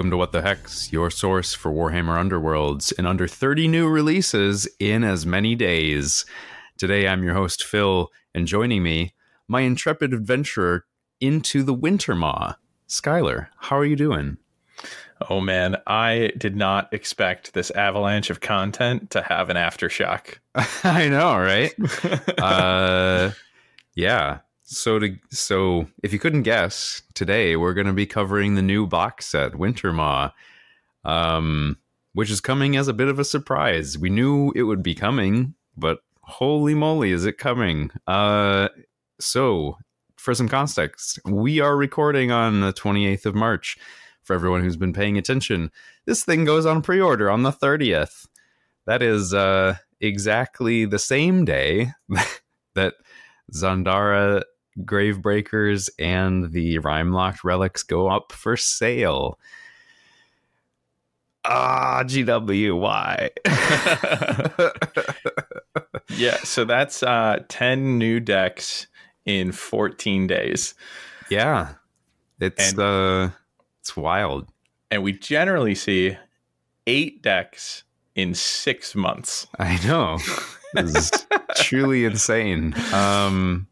Welcome to What the Hex, your source for Warhammer Underworlds in under 30 new releases in as many days. Today I'm your host, Phil, and joining me, my intrepid adventurer into the Wintermaw, Skyler. How are you doing? Oh man, I did not expect this avalanche of content to have an aftershock. I know, right? uh, yeah. So to so if you couldn't guess, today we're going to be covering the new box set Wintermaw, um, which is coming as a bit of a surprise. We knew it would be coming, but holy moly, is it coming? Uh, so for some context, we are recording on the 28th of March for everyone who's been paying attention. This thing goes on pre order on the 30th. That is uh, exactly the same day that Zondara Gravebreakers and the Rimelocked relics go up for sale. Ah, GWY. yeah, so that's uh, 10 new decks in 14 days. Yeah. It's and, uh it's wild. And we generally see eight decks in six months. I know. This is truly insane. Um,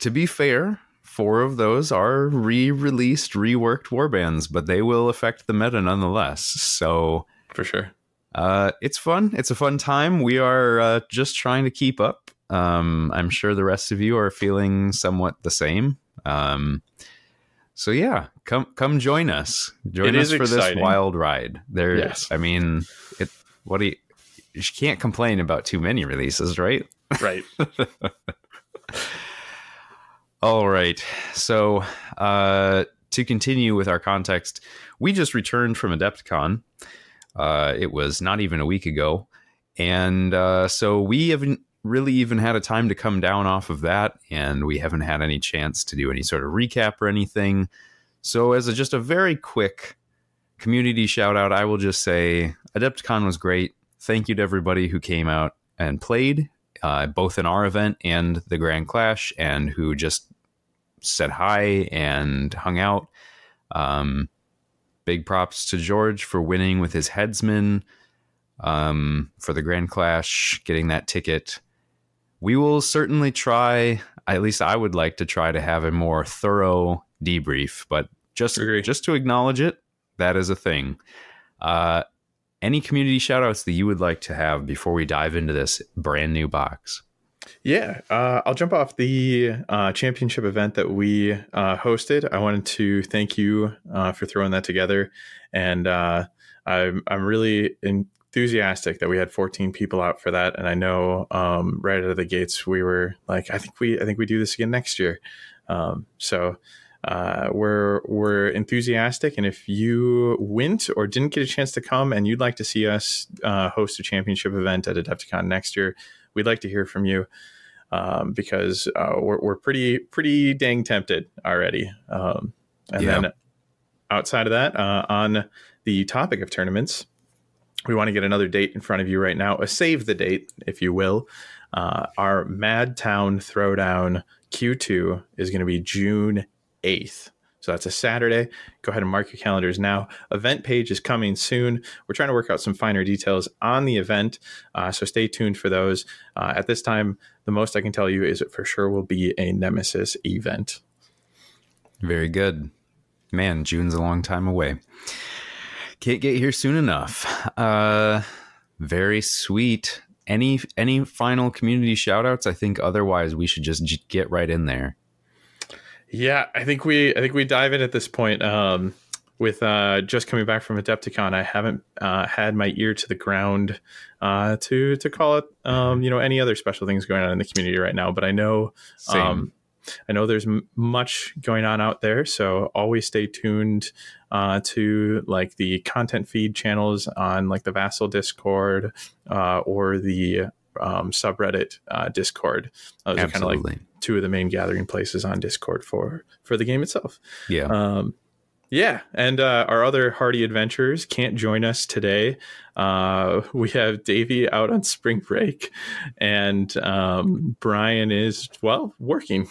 to be fair, four of those are re-released, reworked warbands, but they will affect the meta nonetheless. So for sure, uh, it's fun. It's a fun time. We are uh, just trying to keep up. Um, I'm sure the rest of you are feeling somewhat the same. Um, so yeah, come come join us. Join it us for exciting. this wild ride. There, yes. I mean, it. What do you? You can't complain about too many releases, right? Right. All right. So uh, to continue with our context, we just returned from Adepticon. Uh, it was not even a week ago, and uh, so we haven't really even had a time to come down off of that, and we haven't had any chance to do any sort of recap or anything. So, as a, just a very quick community shout out, I will just say Adepticon was great. Thank you to everybody who came out and played, uh, both in our event and the Grand Clash, and who just said hi and hung out. Um, big props to George for winning with his headsman um, for the Grand Clash, getting that ticket we will certainly try. At least I would like to try to have a more thorough debrief, but just just to acknowledge it, that is a thing. Uh, any community shoutouts that you would like to have before we dive into this brand new box? Yeah, uh, I'll jump off the uh, championship event that we uh, hosted. I wanted to thank you uh, for throwing that together, and uh, I'm I'm really enthusiastic that we had 14 people out for that. And i know um, right out of the gates we were like i think we i think we do this again next year. Um, so uh, we're we're enthusiastic. And if you went or didn't get a chance to come and you'd like to see us uh, host a championship event at adepticon next year we'd like to hear from you um, because uh, we're, we're pretty pretty dang tempted already um, and yeah. then outside of that uh, on the topic of tournaments we want to get another date in front of you right now, a save the date, if you will. Uh, our Madtown Throwdown Q2 is going to be June 8th. So that's a Saturday. Go ahead and mark your calendars now. Event page is coming soon. We're trying to work out some finer details on the event. Uh, so stay tuned for those. Uh, at this time, the most I can tell you is it for sure will be a Nemesis event. Very good. Man, June's a long time away. Can't get here soon enough. Uh, very sweet. Any any final community shout outs? I think otherwise we should just get right in there. Yeah, I think we I think we dive in at this point. Um, with uh, just coming back from Adepticon, I haven't uh, had my ear to the ground uh, to to call it um, you know any other special things going on in the community right now. But I know um, I know there's m- much going on out there, so always stay tuned uh, to like the content feed channels on like the Vassal Discord uh, or the um, subreddit uh, Discord. Those Absolutely. are kind of like two of the main gathering places on Discord for for the game itself. Yeah. Um, yeah, and uh, our other hardy adventurers can't join us today. Uh, we have Davey out on spring break, and um, Brian is well working.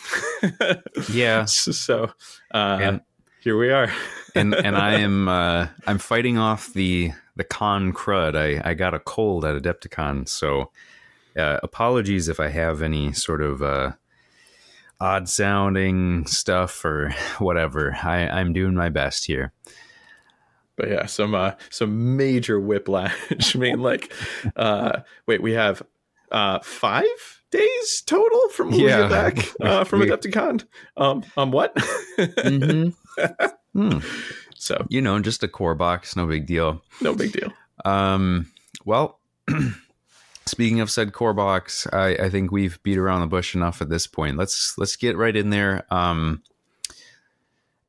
yeah. So, uh, and here we are. and and I am uh, I'm fighting off the the con crud. I I got a cold at Adepticon, so uh, apologies if I have any sort of uh, odd sounding stuff or whatever. I I'm doing my best here. But yeah, some uh, some major whiplash. I mean, like, uh, wait, we have uh, five days total from when yeah. we get back uh, from Adepticon. Um, um, what? mm-hmm. hmm. So you know, just a core box, no big deal. No big deal. Um, well, speaking of said core box, I, I think we've beat around the bush enough at this point. Let's let's get right in there. Um,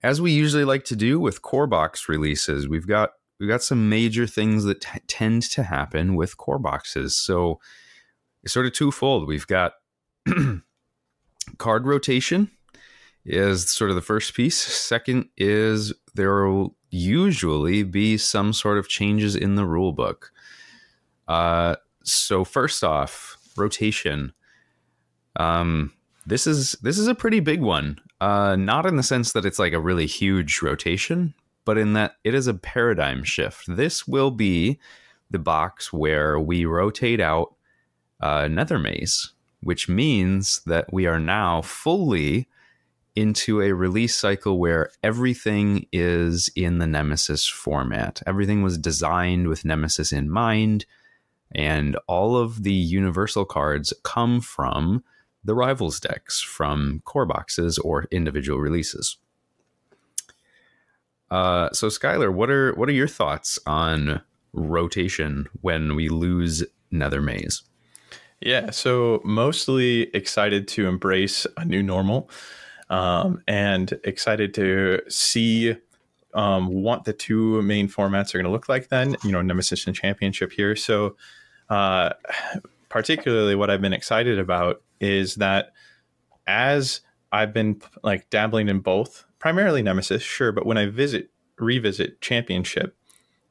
as we usually like to do with core box releases, we've got we've got some major things that t- tend to happen with core boxes. So it's sort of twofold. We've got card rotation is sort of the first piece. Second is there will usually be some sort of changes in the rule book. Uh, so first off, rotation. Um, this is this is a pretty big one. Uh, not in the sense that it's like a really huge rotation, but in that it is a paradigm shift. This will be the box where we rotate out uh, Nether Maze, which means that we are now fully into a release cycle where everything is in the Nemesis format. Everything was designed with Nemesis in mind, and all of the universal cards come from the Rivals decks, from core boxes or individual releases. Uh, so, Skyler, what are what are your thoughts on rotation when we lose Nether Maze? Yeah, so mostly excited to embrace a new normal um, and excited to see um, what the two main formats are going to look like then, you know, Nemesis and Championship here. So, uh, particularly what I've been excited about is that as I've been like dabbling in both, primarily Nemesis, sure, but when I visit, revisit Championship,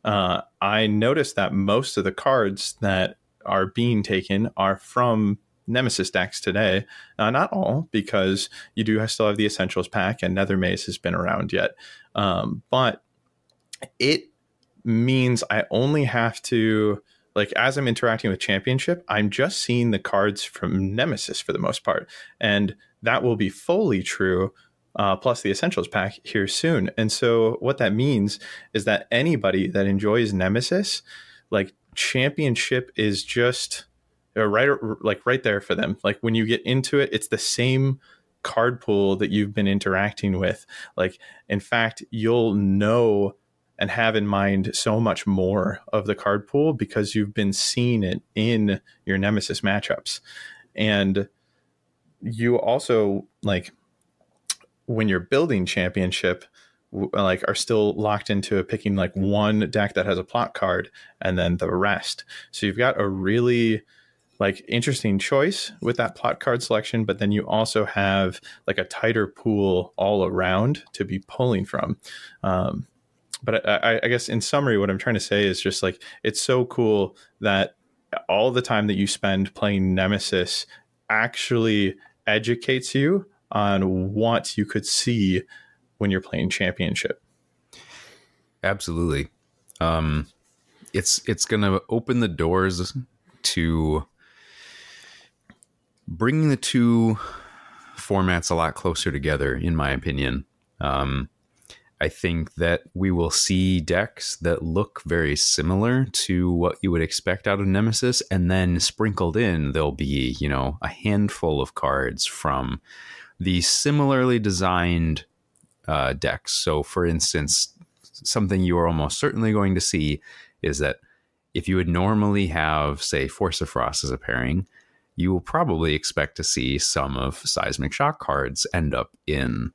uh, I noticed that most of the cards that are being taken are from Nemesis decks today. Uh, not all, because you do still have the Essentials pack, and Nether Maze has been around yet. Um, but it means I only have to like as I'm interacting with Championship, I'm just seeing the cards from Nemesis for the most part, and that will be fully true. Uh, plus the essentials pack here soon. And so what that means is that anybody that enjoys Nemesis, like championship is just right like right there for them. Like when you get into it, it's the same card pool that you've been interacting with. Like in fact, you'll know and have in mind so much more of the card pool because you've been seeing it in your nemesis matchups. And you also like when you're building championship, like are still locked into picking like one deck that has a plot card and then the rest. So you've got a really like interesting choice with that plot card selection, but then you also have like a tighter pool all around to be pulling from. Um, but I, I guess in summary, what I'm trying to say is just like it's so cool that all the time that you spend playing Nemesis actually educates you on what you could see when you're playing championship. Absolutely. Um, it's it's going to open the doors to bringing the two formats a lot closer together, in my opinion. Um, I think that we will see decks that look very similar to what you would expect out of Nemesis, and then sprinkled in, there'll be, you know, a handful of cards from the similarly designed uh, decks. So, for instance, something you are almost certainly going to see is that if you would normally have, say, Force of Frost as a pairing, you will probably expect to see some of Seismic Shock cards end up in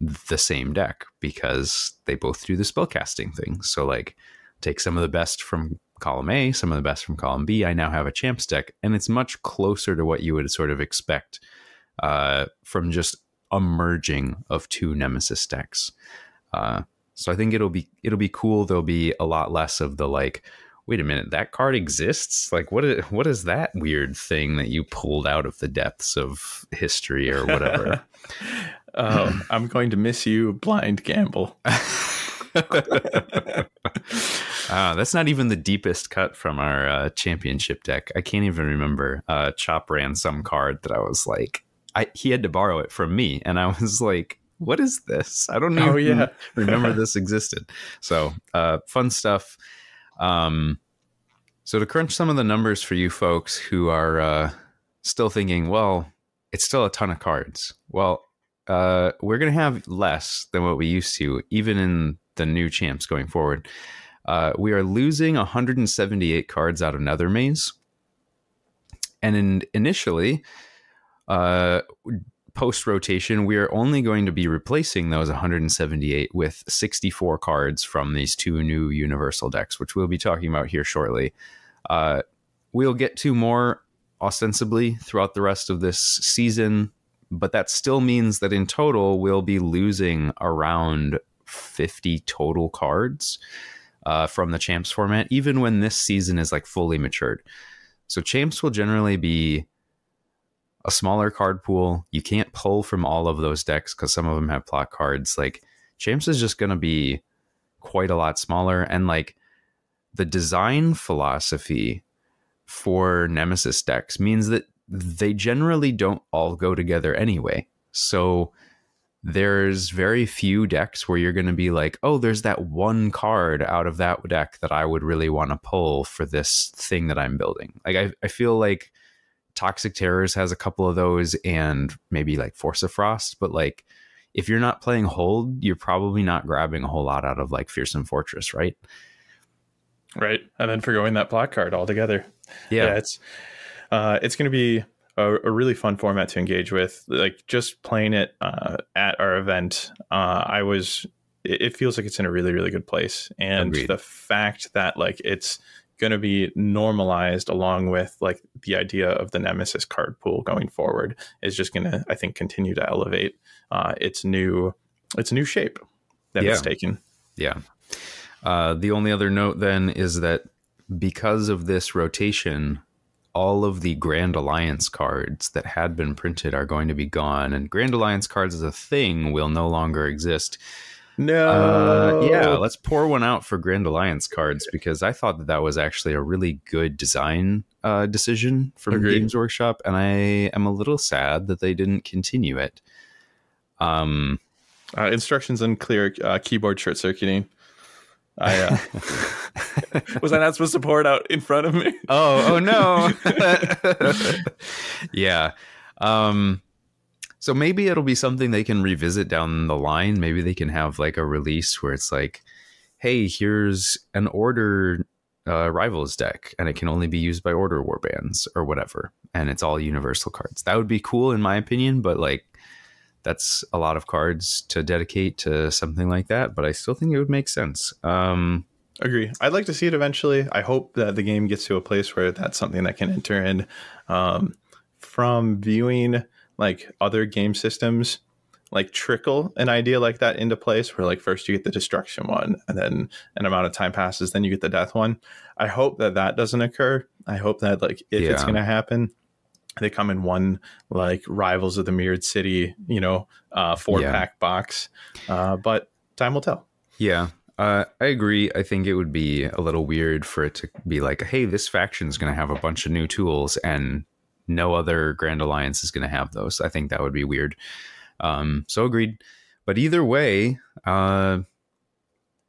the same deck because they both do the spellcasting thing. So, like, take some of the best from column A, some of the best from column B. I now have a champs deck, and it's much closer to what you would sort of expect uh, from just a merging of two nemesis decks. Uh, so I think it'll be it'll be cool. There'll be a lot less of the like, wait a minute, that card exists. Like, what is what is that weird thing that you pulled out of the depths of history or whatever? Oh, I'm going to miss you, blind gamble. Uh, that's not even the deepest cut from our uh, championship deck. I can't even remember. Uh, Chop ran some card that I was like, I he had to borrow it from me, and I was like, "What is this? I don't know. Oh, yeah. remember this existed." So uh, fun stuff. Um, so to crunch some of the numbers for you folks who are uh, still thinking, well, it's still a ton of cards. Well, uh, we're gonna have less than what we used to, even in the new champs going forward. Uh, we are losing 178 cards out of Nether Maze. And in, initially, uh, post rotation, we are only going to be replacing those 178 with 64 cards from these two new universal decks, which we'll be talking about here shortly. Uh, we'll get to more ostensibly throughout the rest of this season, but that still means that in total, we'll be losing around 50 total cards uh, from the champs format, even when this season is like fully matured. So champs will generally be a smaller card pool. You can't pull from all of those decks because some of them have plot cards. Like champs is just going to be quite a lot smaller, and like the design philosophy for Nemesis decks means that they generally don't all go together anyway. So there's very few decks where you're going to be like, oh, there's that one card out of that deck that I would really want to pull for this thing that I'm building. Like, I, I feel like Toxic Terrors has a couple of those and maybe like Force of Frost, but like, if you're not playing Hold, you're probably not grabbing a whole lot out of like Fearsome Fortress, right? Right. And then forgoing that black card altogether. Yeah. yeah it's uh, it's going to be a, a, really fun format to engage with. Like just playing it uh, at our event, uh, I was. It, it, feels like it's in a really, really good place, and Agreed. the fact that like it's going to be normalized along with like the idea of the nemesis card pool going forward is just going to i think continue to elevate uh, its new its new shape that yeah. it's taken yeah uh, the only other note then is that because of this rotation all of the Grand Alliance cards that had been printed are going to be gone, and Grand Alliance cards as a thing will no longer exist. No. Uh, yeah, let's pour one out for Grand Alliance cards because I thought that that was actually a really good design uh, decision from Agreed. Games Workshop, and I am a little sad that they didn't continue it. Um, uh, instructions unclear. Uh, keyboard short circuiting. I uh, was I not supposed to pour it out in front of me? Oh, oh no. yeah. Um, so maybe it'll be something they can revisit down the line. Maybe they can have like a release where it's like, hey, here's an order uh, rivals deck, and it can only be used by order warbands or whatever, and it's all universal cards. That would be cool in my opinion, but like that's a lot of cards to dedicate to something like that, but I still think it would make sense. Um, Agree. I'd like to see it eventually. I hope that the game gets to a place where that's something that can enter in. Um, from viewing like other game systems, like trickle an idea like that into place, where like first you get the destruction one, and then an amount of time passes, then you get the death one. I hope that that doesn't occur. I hope that like if yeah. it's going to happen, they come in one like rivals of the mirrored city you know uh four yeah. pack box uh but time will tell yeah uh, I agree. I think it would be a little weird for it to be like, hey, this faction is going to have a bunch of new tools and no other Grand Alliance is going to have those. I think that would be weird. Um, so agreed. But either way, uh,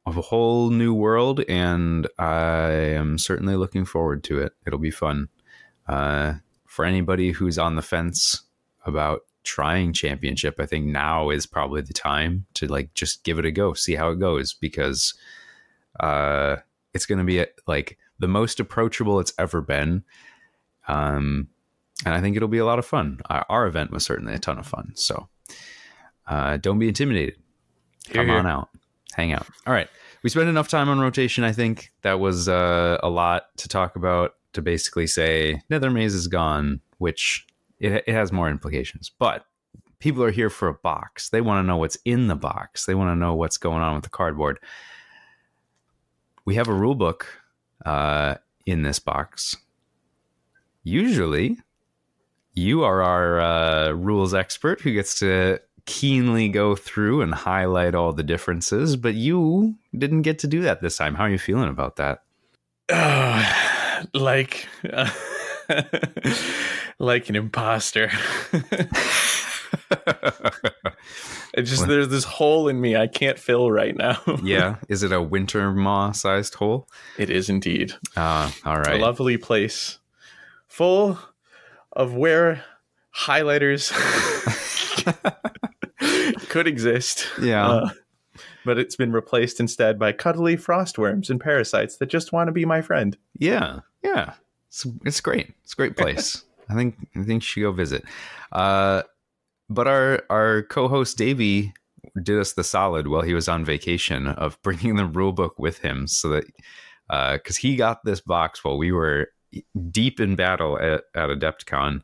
a whole new world, and I am certainly looking forward to it. It'll be fun. Uh, for anybody who's on the fence about trying championship, I think now is probably the time to like just give it a go, see how it goes, because uh, it's going to be like the most approachable it's ever been. Um, and I think it'll be a lot of fun. Our, our event was certainly a ton of fun. So uh, don't be intimidated. Come here. on out, hang out. All right. We spent enough time on rotation. I think that was uh, a lot to talk about to basically say Nether Maze is gone, which it, it has more implications. But people are here for a box. They want to know what's in the box. They want to know what's going on with the cardboard. We have a rule book uh, in this box. Usually, you are our uh, rules expert who gets to keenly go through and highlight all the differences, but you didn't get to do that this time. How are you feeling about that? Uh, like, uh, like an imposter. it just there's this hole in me I can't fill right now. yeah, is it a Wintermaw sized hole? It is indeed. Ah, all right. A lovely place full of where highlighters could exist. Yeah. Uh, but it's been replaced instead by cuddly frostworms and parasites that just want to be my friend. Yeah, yeah, it's, it's great. It's a great place. I think I think you should go visit. Uh, but our our co-host Davey did us the solid while he was on vacation of bringing the rule book with him, so that because uh, he got this box while we were deep in battle at, at Adepticon,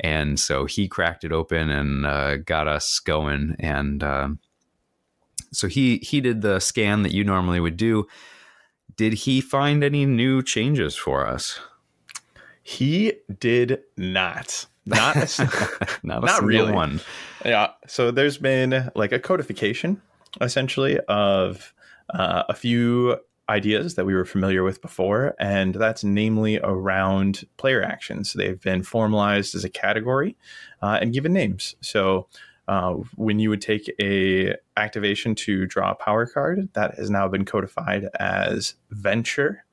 and so he cracked it open and uh, got us going and. Um, so he he did the scan that you normally would do. Did he find any new changes for us? He did not. Not a, not, a not really one. Yeah. So there's been like a codification essentially of uh, a few ideas that we were familiar with before, and that's namely around player actions. They've been formalized as a category uh, and given names. So uh, when you would take a activation to draw a power card, that has now been codified as venture.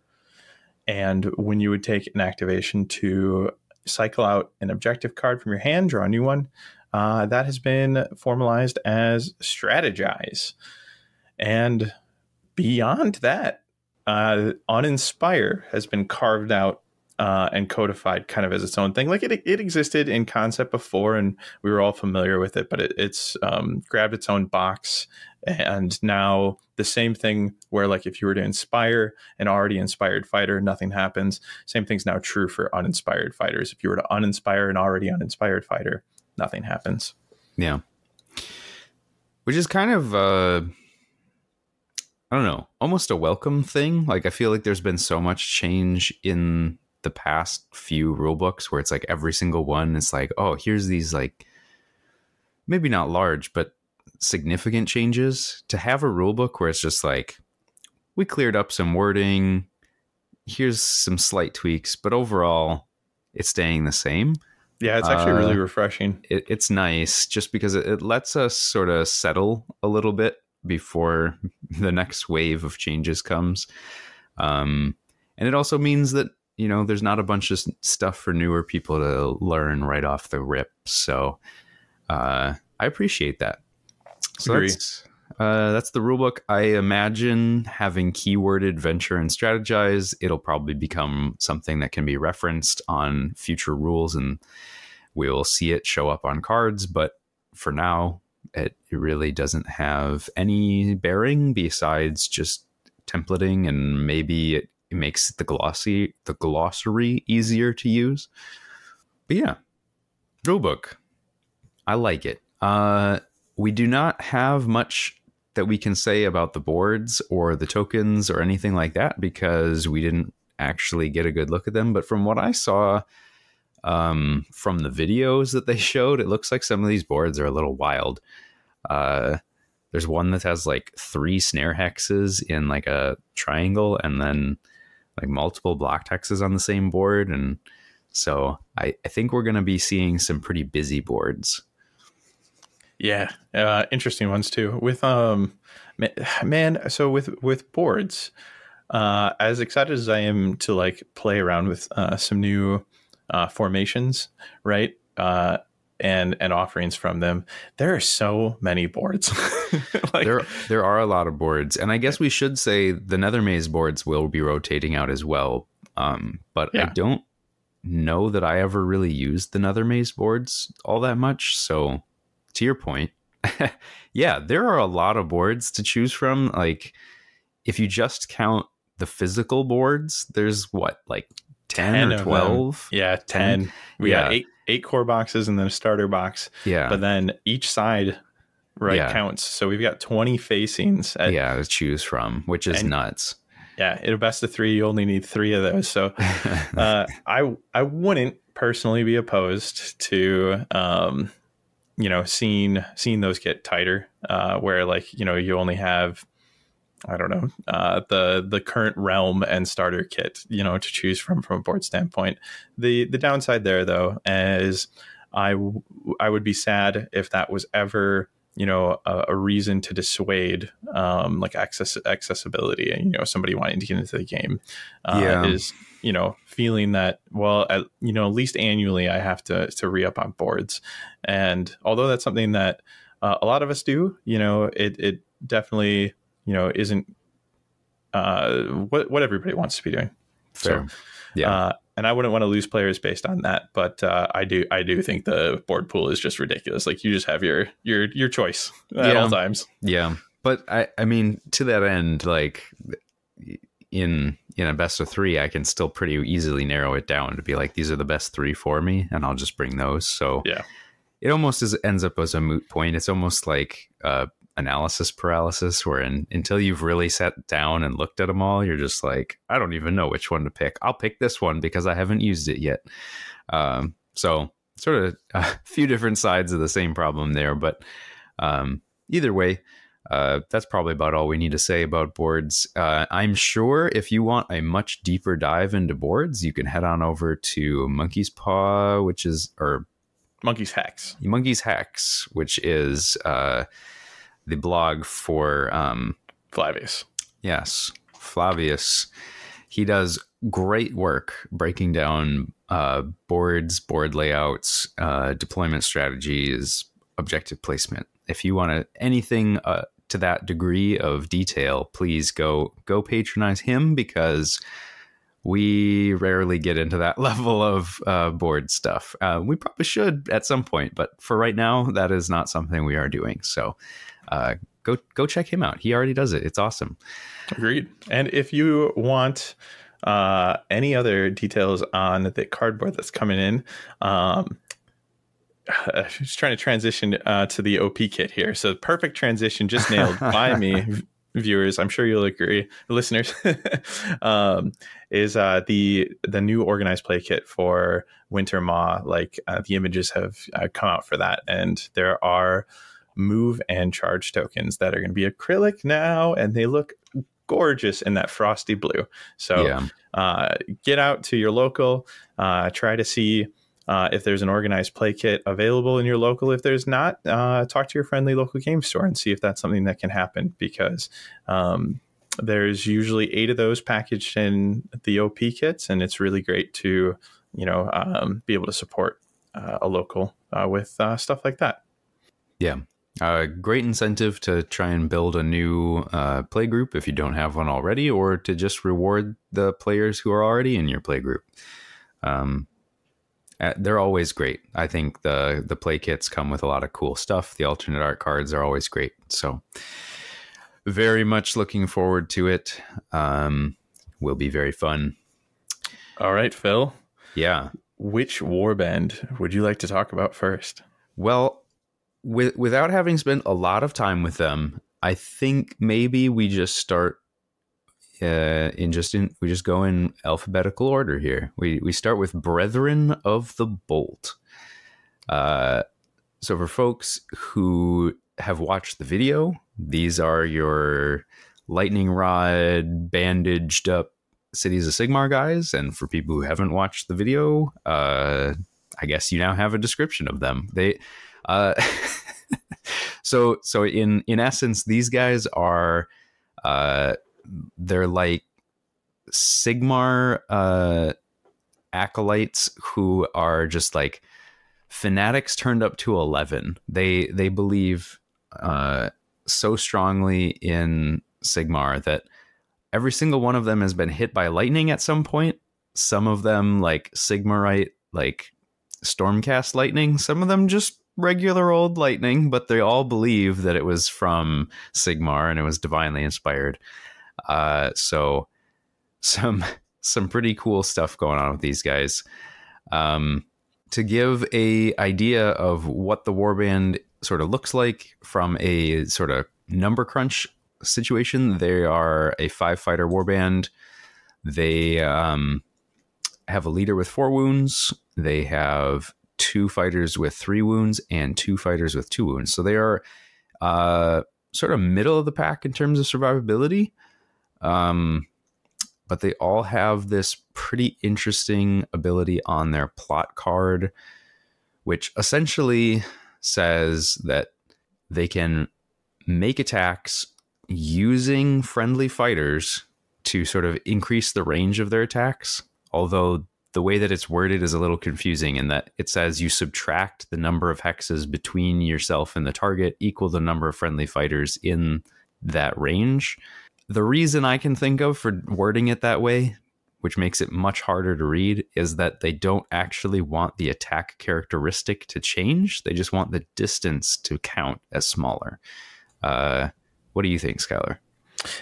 And when you would take an activation to cycle out an objective card from your hand, draw a new one, uh, that has been formalized as strategize. And beyond that, uh, uninspire has been carved out uh, and codified kind of as its own thing. Like it, it existed in concept before, and we were all familiar with it, but it, it's um, grabbed its own box. And now the same thing where, like, if you were to inspire an already inspired fighter, nothing happens. Same thing's now true for uninspired fighters. If you were to uninspire an already uninspired fighter, nothing happens. Yeah. Which is kind of, uh, I don't know, almost a welcome thing. Like, I feel like there's been so much change in the past few rule books where it's like every single one is like, oh, here's these like maybe not large, but significant changes. To have a rule book where it's just like we cleared up some wording, here's some slight tweaks, but overall it's staying the same. Yeah, it's actually uh, really refreshing. It, it's nice just because it, it lets us sort of settle a little bit before the next wave of changes comes. Um, and it also means that you know, there's not a bunch of stuff for newer people to learn right off the rip. So uh, I appreciate that. So that's uh, that's the rulebook. I imagine having keyworded venture and strategize, it'll probably become something that can be referenced on future rules, and we'll see it show up on cards. But for now, it really doesn't have any bearing besides just templating, and maybe it makes the glossy the glossary easier to use. But yeah, rulebook. I like it. Uh, we do not have much that we can say about the boards or the tokens or anything like that because we didn't actually get a good look at them. But from what I saw um, from the videos that they showed, it looks like some of these boards are a little wild. Uh, there's one that has like three snare hexes in like a triangle, and then like multiple block hexes on the same board. And so I, I think we're going to be seeing some pretty busy boards. Yeah, uh, interesting ones too. With um, man, so with with boards, uh, as excited as I am to like play around with uh, some new uh, formations, right? Uh, and and offerings from them. There are so many boards. like, there there are a lot of boards, and I guess we should say the Nethermaze boards will be rotating out as well. Um, but yeah. I don't know that I ever really used the Nethermaze boards all that much. So to your point, yeah, there are a lot of boards to choose from. Like if you just count the physical boards, there's what like 10, 10 or 12 yeah 10, 10. we yeah. got eight eight core boxes and then a starter box. Yeah. But then each side right yeah. counts. So we've got 20 facings. At, yeah, to choose from, which is nuts. Yeah, in a best of three, you only need three of those. So uh, I I wouldn't personally be opposed to um, you know, seeing seeing those get tighter, uh, where like you know you only have I don't know uh, the the current realm and starter kit, you know, to choose from from a board standpoint. The the downside there though is I w- I would be sad if that was ever you know a, a reason to dissuade um, like access accessibility and you know somebody wanting to get into the game uh, yeah. is you know feeling that well at, you know at least annually I have to to re up on boards and although that's something that uh, a lot of us do you know it it definitely you know isn't uh, what what everybody wants to be doing Fair. so yeah uh, and I wouldn't want to lose players based on that. But uh, I do, I do think the board pool is just ridiculous. Like you just have your your your choice at yeah. all times. Yeah, but I, I mean, to that end, like in in a best of three, I can still pretty easily narrow it down to be like these are the best three for me, and I'll just bring those. So yeah, it almost is, ends up as a moot point. It's almost like uh, analysis paralysis where until you've really sat down and looked at them all you're just like i don't even know which one to pick i'll pick this one because i haven't used it yet um, so sort of a few different sides of the same problem there but um, either way uh, that's probably about all we need to say about boards. Uh, I'm sure if you want a much deeper dive into boards, you can head on over to Monkey's Paw, which is or Monkey's Hacks. Monkey's Hacks, which is uh, the blog for um, Flavius. Yes, Flavius. He does great work breaking down uh, boards, board layouts, uh, deployment strategies, objective placement. If you want to, anything uh, to that degree of detail, please go go patronize him because we rarely get into that level of uh, board stuff. Uh, we probably should at some point, but for right now, that is not something we are doing. So uh, go go check him out. He already does it. It's awesome. Agreed. And if you want uh, any other details on the cardboard that's coming in, um, just trying to transition uh, to the OP kit here. So perfect transition, just nailed by me, viewers. I'm sure you'll agree, listeners. um, is uh, the the new organized play kit for Wintermaw? Like uh, the images have uh, come out for that, and there are move and charge tokens that are going to be acrylic now, and they look gorgeous in that frosty blue. So yeah. uh, get out to your local, uh, try to see uh, if there's an organized play kit available in your local. If there's not, uh, talk to your friendly local game store and see if that's something that can happen because. Um, there's usually eight of those packaged in the OP kits, and it's really great to, you know, um, be able to support uh, a local uh, with stuff like that. Yeah, a great incentive to try and build a new uh, play group if you don't have one already, or to just reward the players who are already in your play group. Um, uh, they're always great. I think the the play kits come with a lot of cool stuff. The alternate art cards are always great. So, very much looking forward to it. Um, will be very fun. All right, Phil. Yeah. Which warband would you like to talk about first? Well, with without having spent a lot of time with them, I think maybe we just start uh, in just in we just go in alphabetical order here. We we start with Brethren of the Bolt. Uh, so for folks who have watched the video, these are your lightning rod bandaged up cities of Sigmar guys, and for people who haven't watched the video, uh, I guess you now have a description of them. They uh, so so in in essence, these guys are uh, they're like Sigmar uh, acolytes who are just like fanatics turned up to eleven. They they believe uh, so strongly in Sigmar that every single one of them has been hit by lightning at some point. Some of them like Sigmarite, like Stormcast lightning. Some of them just regular old lightning, but they all believe that it was from Sigmar and it was divinely inspired. Uh, so some some pretty cool stuff going on with these guys. Um, to give a idea of what the warband sort of looks like from a sort of number crunch situation, they are a five fighter warband. They um, have a leader with four wounds. They have two fighters with three wounds and two fighters with two wounds. So they are uh, sort of middle of the pack in terms of survivability. Um, but they all have this pretty interesting ability on their plot card, which essentially says that they can make attacks using friendly fighters to sort of increase the range of their attacks. Although the way that it's worded is a little confusing in that it says you subtract the number of hexes between yourself and the target equal the number of friendly fighters in that range. The reason I can think of for wording it that way, which makes it much harder to read, is that they don't actually want the attack characteristic to change. They just want the distance to count as smaller. Uh, what do you think, Skyler?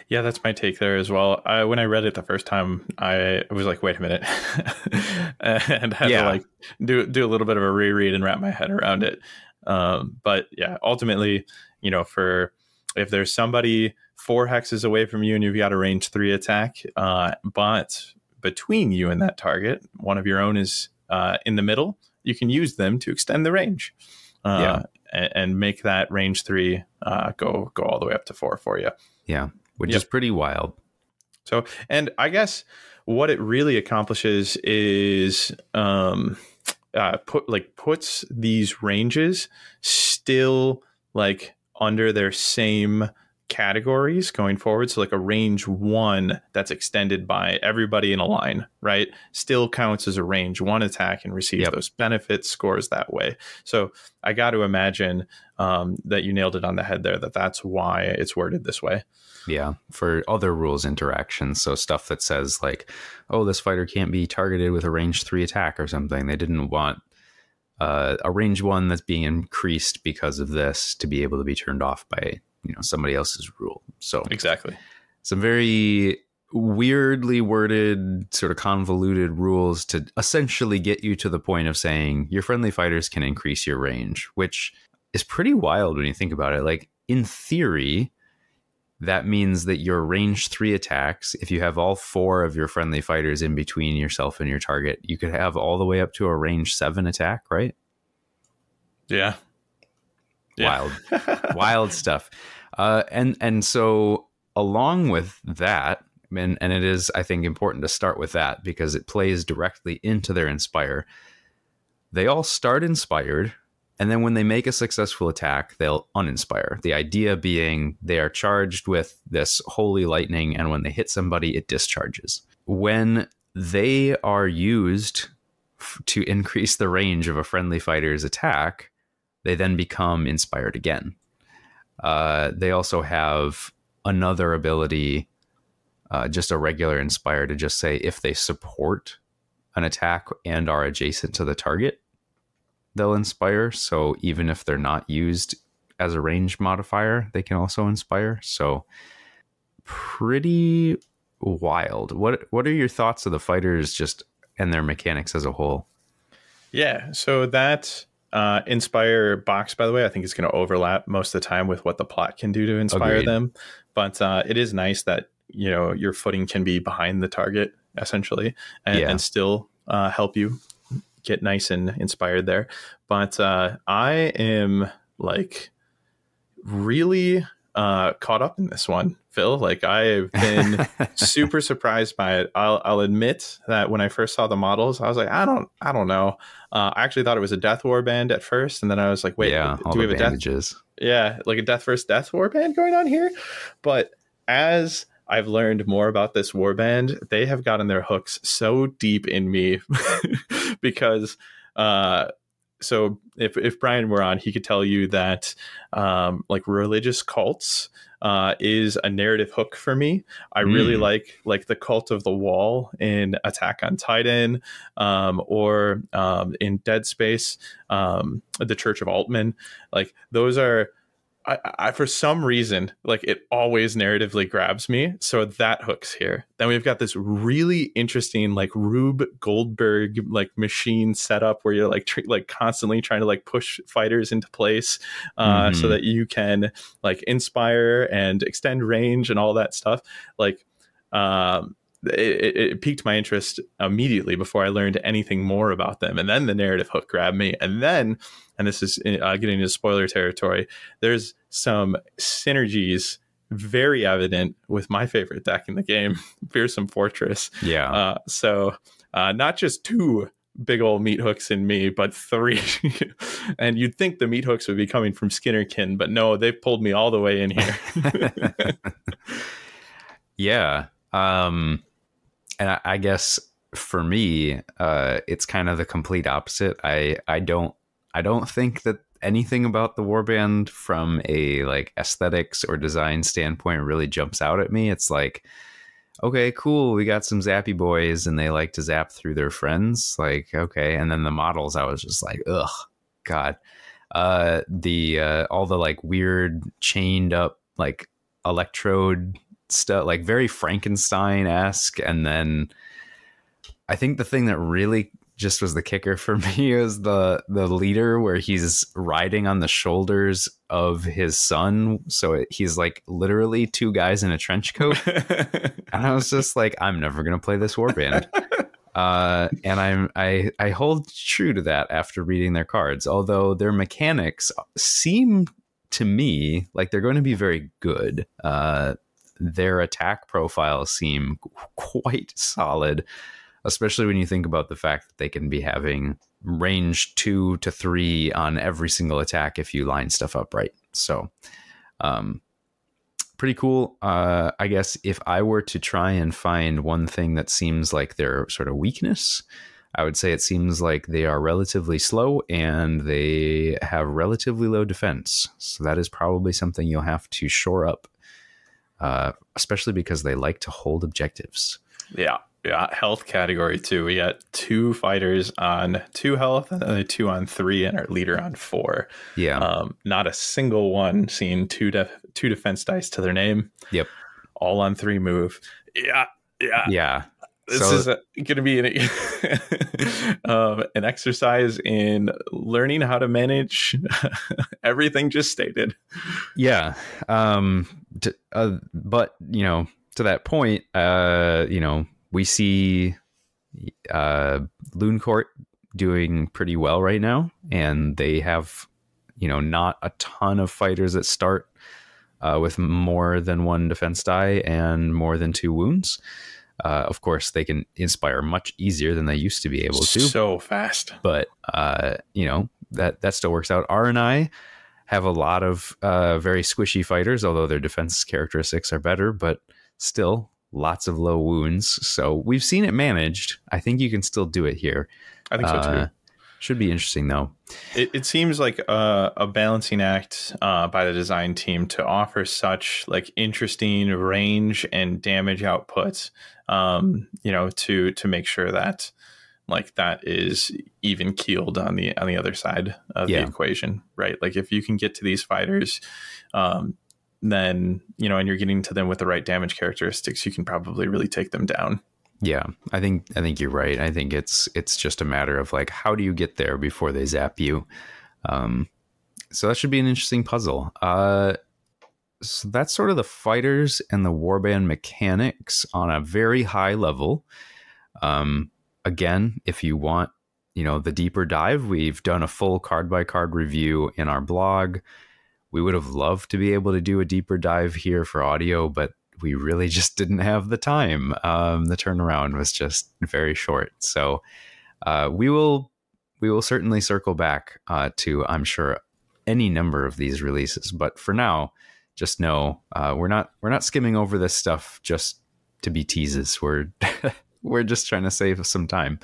Yeah, that's my take there as well. I, when I read it the first time, I was like, "Wait a minute," and had yeah. to like do do a little bit of a reread and wrap my head around it. Um, but yeah, ultimately, you know, for if there's somebody four hexes away from you and you've got a range three attack, uh, but between you and that target, one of your own is uh, in the middle, you can use them to extend the range. Uh, yeah. and, and, make that range three uh, go go all the way up to four for you. Yeah, which yep. is pretty wild. So, and I guess what it really accomplishes is um, uh, put like puts these ranges still like under their same categories going forward. So, like a range one that's extended by everybody in a line, right? Still counts as a range one attack and receives yep. those benefit scores that way. So, I got to imagine um, that you nailed it on the head there, that that's why it's worded this way. Yeah, for other rules interactions. So, stuff that says, like, oh, this fighter can't be targeted with a range three attack or something. They didn't want uh, a range one that's being increased because of this to be able to be turned off by you know somebody else's rule. So exactly, some very weirdly worded, sort of convoluted rules to essentially get you to the point of saying your friendly fighters can increase your range, which is pretty wild when you think about it. Like in theory, that means that your range three attacks, if you have all four of your friendly fighters in between yourself and your target, you could have all the way up to a range seven attack, right? Yeah, wild, wild stuff. Uh, and and so along with that, and and it is I think important to start with that because it plays directly into their inspire. They all start inspired, and then when they make a successful attack, they'll uninspire. The idea being they are charged with this holy lightning, and when they hit somebody, it discharges. When they are used f- to increase the range of a friendly fighter's attack, they then become inspired again. Uh, they also have another ability, uh, just a regular inspire, to just say if they support an attack and are adjacent to the target, they'll inspire. So even if they're not used as a range modifier, they can also inspire. So pretty wild. What what are your thoughts of the fighters just and their mechanics as a whole? Yeah, so that uh, inspire box, by the way, I think is going to overlap most of the time with what the plot can do to inspire Agreed. them. But uh, it is nice that you know your footing can be behind the target essentially, and, yeah. and still uh, help you get nice and inspired there. But uh, I am like really uh, caught up in this one, Phil. Like I have been super surprised by it. I'll, I'll admit that when I first saw the models, I was like, I don't, I don't know. Uh, I actually thought it was a Death War band at first, and then I was like, wait, yeah, do we have bandages. a Death? Yeah, like a Death versus Death War band going on here. But as I've learned more about this war band, they have gotten their hooks so deep in me because uh, so if if Brian were on, he could tell you that um, like religious cults uh, is a narrative hook for me. I mm. really like like the cult of the wall in Attack on Titan, um, or um, in Dead Space, um, the Church of Altman. Like those are I, I, for some reason like it always narratively grabs me so that hooks here then we've got this really interesting like rube goldberg like machine setup where you're like tr- like constantly trying to like push fighters into place uh, mm-hmm. so that you can like inspire and extend range and all that stuff like um it, it, piqued my interest immediately before I learned anything more about them. And then the narrative hook grabbed me. And then, and this is uh, getting into spoiler territory, there's some synergies very evident with my favorite deck in the game, Fearsome Fortress. Yeah. Uh, so uh, not just two big old meat hooks in me, but three. and you'd think the meat hooks would be coming from Skinnerkin, but no, they pulled me all the way in here. yeah. Um, and I, I, guess for me, uh, it's kind of the complete opposite. I, I don't, I don't think that anything about the warband from a like aesthetics or design standpoint really jumps out at me. It's like, okay, cool. We got some zappy boys and they like to zap through their friends. Like, okay. And then the models, I was just like, ugh, God. Uh, the, uh, all the like weird chained up, like electrode stuff, like very Frankenstein esque. And then I think the thing that really just was the kicker for me is the the leader where he's riding on the shoulders of his son. So he's like literally two guys in a trench coat. And i was just like i'm never going to play this warband uh, and i'm i i hold true to that after reading their cards although their mechanics seem to me like they're going to be very good. Uh, their attack profiles seem quite solid especially when you think about the fact that they can be having range two to three on every single attack if you line stuff up right. So, um, pretty cool. Uh, I guess if I were to try and find one thing that seems like their sort of weakness, I would say it seems like they are relatively slow and they have relatively low defense. So that is probably something you'll have to shore up, uh, especially because they like to hold objectives. Yeah yeah, health category too. We got two fighters on two health and then two on three, and our leader on four. Yeah, um, not a single one seen two def- two defense dice to their name. Yep, all on three move. Yeah, yeah, yeah. This so, is going to be an, um, an exercise in learning how to manage everything just stated. Yeah, um, to, uh, but you know, to that point, uh, you know we see uh, Loon Court doing pretty well right now, and they have, you know, not a ton of fighters that start uh, with more than one defense die and more than two wounds. Uh, of course, they can inspire much easier than they used to be able to. So fast, but uh, you know that that still works out. R and I have a lot of uh, very squishy fighters, although their defense characteristics are better. But still, lots of low wounds. So we've seen it managed. I think you can still do it here. I think so too. Should be interesting though. It, it seems like a, a balancing act uh, by the design team to offer such like interesting range and damage outputs. Um, you know, to to make sure that like that is even keeled on the on the other side of yeah. the equation, right? Like if you can get to these fighters, um, then you know, and you're getting to them with the right damage characteristics, you can probably really take them down. Yeah, I think I think you're right. I think it's it's just a matter of like how do you get there before they zap you. Um, so that should be an interesting puzzle. Uh, so that's sort of the fighters and the warband mechanics on a very high level. Um, again, if you want, you know, the deeper dive, we've done a full card by card review in our blog we would have loved to be able to do a deeper dive here for audio, but we really just didn't have the time. Um, the turnaround was just very short. So uh, we will we will certainly circle back uh, to I'm sure any number of these releases. But for now, just know uh, we're not we're not skimming over this stuff just to be teases. We're we're just trying to save some time.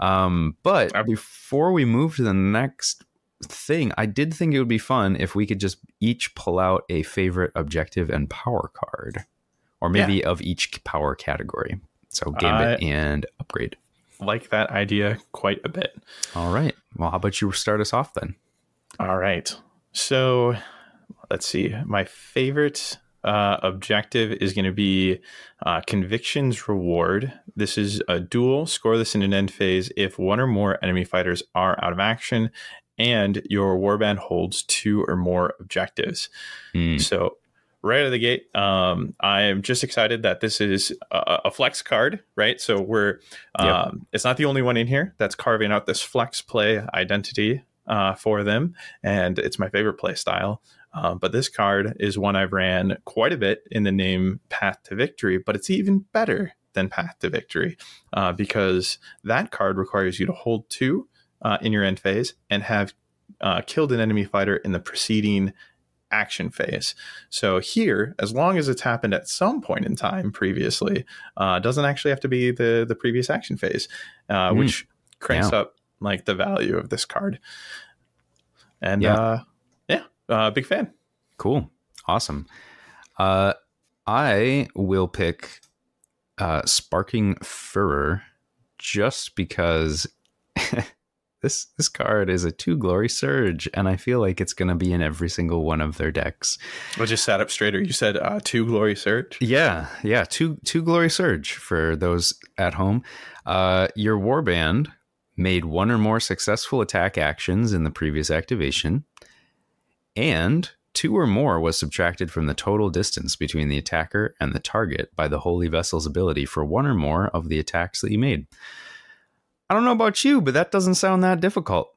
Um, but before we move to the next thing, I did think it would be fun if we could just each pull out a favorite objective and power card, or maybe yeah. of each power category. So gambit uh, and upgrade. Like that idea quite a bit. All right. Well, how about you start us off then? All right. So let's see. My favorite uh, objective is going to be uh, Conviction's Reward. This is a duel. Score this in an end phase if one or more enemy fighters are out of action and your warband holds two or more objectives. Mm. So right out of the gate, um, I'm just excited that this is a, a flex card, right? So we're um, yep. it's not the only one in here that's carving out this flex play identity uh, for them, and it's my favorite play style. Um, but this card is one I've ran quite a bit in the name Path to Victory, but it's even better than Path to Victory uh, because that card requires you to hold two uh, in your end phase and have uh, killed an enemy fighter in the preceding action phase. So here, as long as it's happened at some point in time previously, uh, doesn't actually have to be the the previous action phase, uh, mm. which cranks yeah. up like the value of this card. And yeah, uh, yeah, uh, big fan. Cool, awesome. Uh, I will pick uh, Sparking Furor just because this this card is a two glory surge, and I feel like it's going to be in every single one of their decks. I just sat up straighter. You said uh, two glory surge. Yeah, yeah, two two glory surge for those at home. Uh, your warband made one or more successful attack actions in the previous activation, and two or more was subtracted from the total distance between the attacker and the target by the Holy Vessel's ability for one or more of the attacks that you made. I don't know about you, but that doesn't sound that difficult.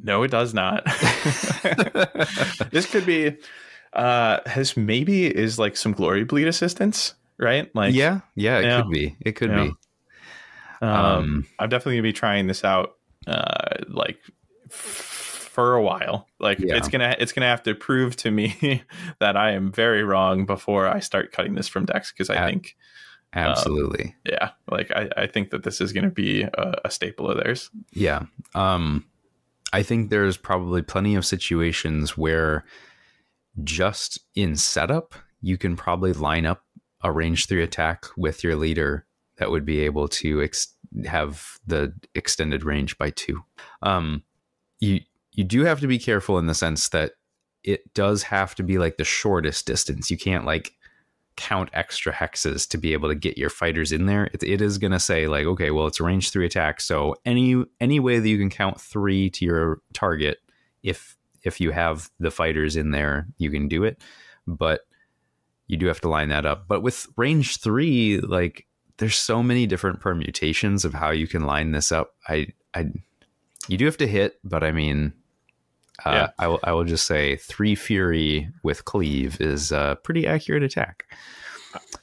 No, it does not. this could be uh this maybe is like some glory bleed assistance, right? Like Yeah, yeah, it could be. It could be. Um, um, I'm definitely gonna be trying this out uh like for a while. Like yeah. it's gonna it's gonna have to prove to me that I am very wrong before I start cutting this from decks because I At- think Absolutely. Um, yeah. Like I, I think that this is going to be a, a, staple of theirs. Yeah. Um, I think there's probably plenty of situations where just in setup, you can probably line up a range three attack with your leader that would be able to ex- have the extended range by two. Um, you you do have to be careful in the sense that it does have to be like the shortest distance. You can't like count extra hexes to be able to get your fighters in there. it, it is going to say like, okay, well, it's a range three attack. So any any way that you can count three to your target, if if you have the fighters in there, you can do it. But you do have to line that up. But with range three, like there's so many different permutations of how you can line this up. I I you do have to hit, but I mean uh, yeah. I will. I will just say three fury with cleave is a pretty accurate attack.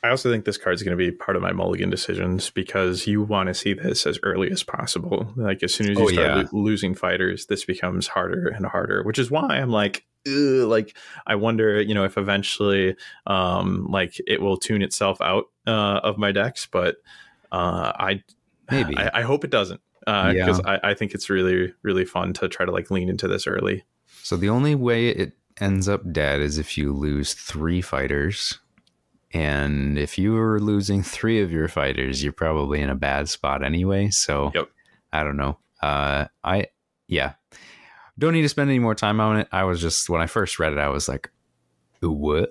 I also think this card is going to be part of my mulligan decisions because you want to see this as early as possible. Like as soon as you oh, start yeah. lo- losing fighters, this becomes harder and harder. Which is why I'm like, like I wonder, you know, if eventually, um, like it will tune itself out uh, of my decks. But uh, I maybe I, I hope it doesn't because uh, yeah. I, I think it's really really fun to try to like lean into this early. So the only way it ends up dead is if you lose three fighters. And if you were losing three of your fighters, you're probably in a bad spot anyway. So yep. I don't know. Uh, I yeah, don't need to spend any more time on it. I was just when I first read it, I was like, what?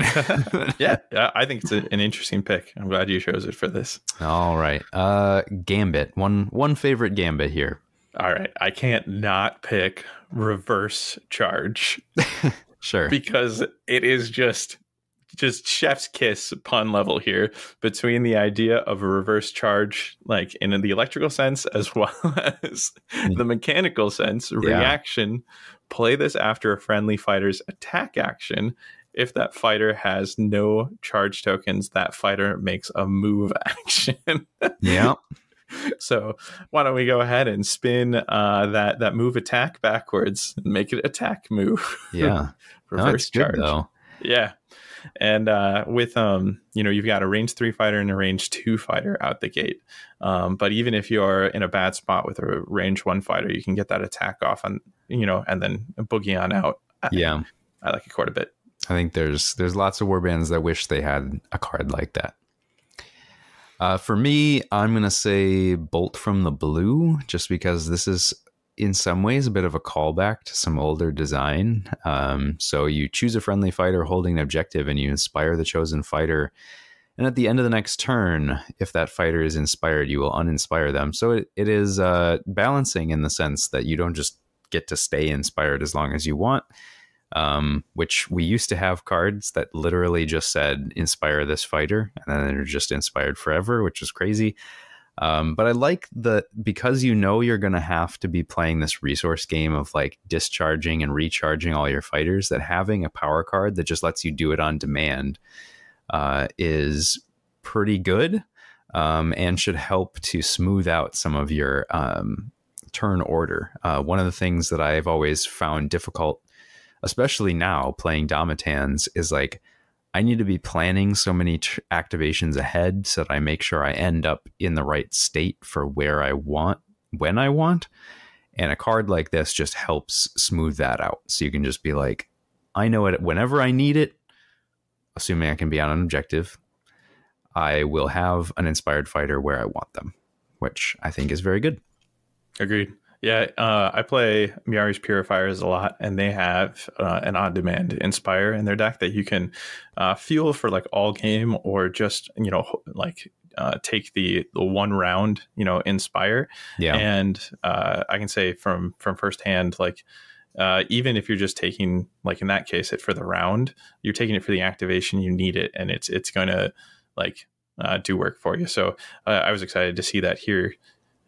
yeah, yeah, I think it's a, an interesting pick. I'm glad you chose it for this. All right, uh, Gambit. One one favorite Gambit here. All right, I can't not pick Reverse Charge. sure, because it is just just chef's kiss pun level here between the idea of a reverse charge, like in the electrical sense, as well as the mechanical sense, reaction. Play this after a friendly fighter's attack action if that fighter has no charge tokens, that fighter makes a move action. yeah. So why don't we go ahead and spin uh, that that move attack backwards and make it attack move? Yeah, reverse no, charge. Good, though. Yeah, and uh, with um, you know, you've got a range three fighter and a range two fighter out the gate. Um, but even if you're in a bad spot with a range one fighter, you can get that attack off on you know, and then boogie on out. Yeah, I, I like it quite a bit. I think there's there's lots of warbands that wish they had a card like that. Uh, for me, I'm gonna say Bolt from the Blue, just because this is in some ways a bit of a callback to some older design. Um, so you choose a friendly fighter holding an objective, and you inspire the chosen fighter. And at the end of the next turn, if that fighter is inspired, you will uninspire them. So it, it is uh, balancing in the sense that you don't just get to stay inspired as long as you want um, which we used to have cards that literally just said inspire this fighter and then they're just inspired forever which is crazy um, but i like the because you know you're going to have to be playing this resource game of like discharging and recharging all your fighters that having a power card that just lets you do it on demand uh, is pretty good um, and should help to smooth out some of your um, turn order. Uh, one of the things that I've always found difficult especially now playing Domitan's, is like I need to be planning so many tr- activations ahead so that I make sure I end up in the right state for where I want when I want. And a card like this just helps smooth that out. So you can just be like, I know it whenever I need it, assuming I can be on an objective, I will have an inspired fighter where I want them, which I think is very good. Agreed. Yeah, uh, I play Miyari's Purifiers a lot, and they have uh, an on-demand Inspire in their deck that you can uh, fuel for like all game or just you know like uh, take the the one round you know Inspire. Yeah, and uh, I can say from from firsthand like. Uh, even if you're just taking, like in that case, it for the round, you're taking it for the activation. You need it, and it's it's going to like do work for you. So I was excited to see that here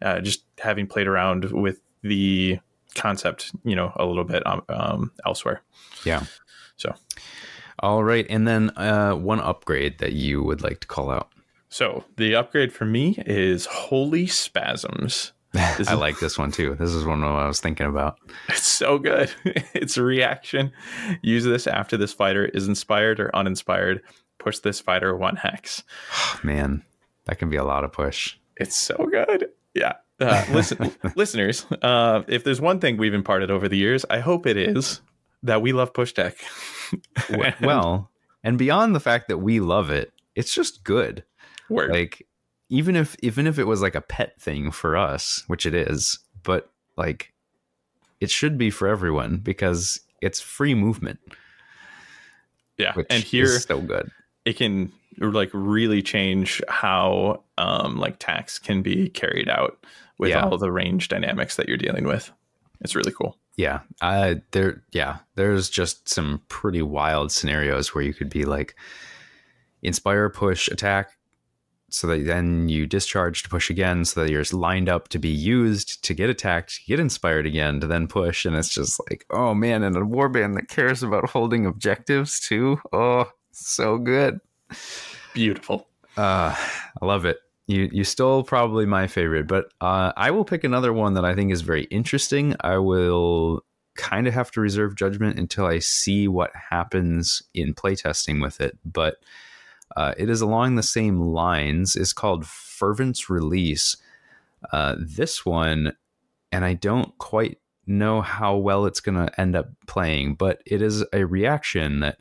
uh, just having played around with the concept, you know, a little bit um, um, elsewhere. Yeah. So, all right, and then uh, one upgrade that you would like to call out. So the upgrade for me is Holy Spasms. I like this one too. This is one I was thinking about. It's so good. it's a reaction. Use this after this fighter is inspired or uninspired. Push this fighter one hex. Man, that can be a lot of push. It's so good. Yeah. Uh, listen, listeners, uh, if there's one thing we've imparted over the years, I hope it is that we love push deck. well, and beyond the fact that we love it, it's just good. Word. Like even if even if it was like a pet thing for us, which it is, but like it should be for everyone because it's free movement. Yeah, and here so good. It can like really change how um like tax can be carried out with yeah. all the range dynamics that you're dealing with. It's really cool. Yeah. Uh there yeah, there's just some pretty wild scenarios where you could be like inspire push attack so that then you discharge to push again so that you're lined up to be used to get attacked, get inspired again to then push and it's just like, oh man, and a warband that cares about holding objectives too. Oh, so good. Beautiful. Uh, I love it. You you stole probably my favorite, but uh, I will pick another one that I think is very interesting. I will kind of have to reserve judgment until I see what happens in playtesting with it, but uh, it is along the same lines. It's called Fervent's Release. Uh, this one, and I don't quite know how well it's going to end up playing, but it is a reaction that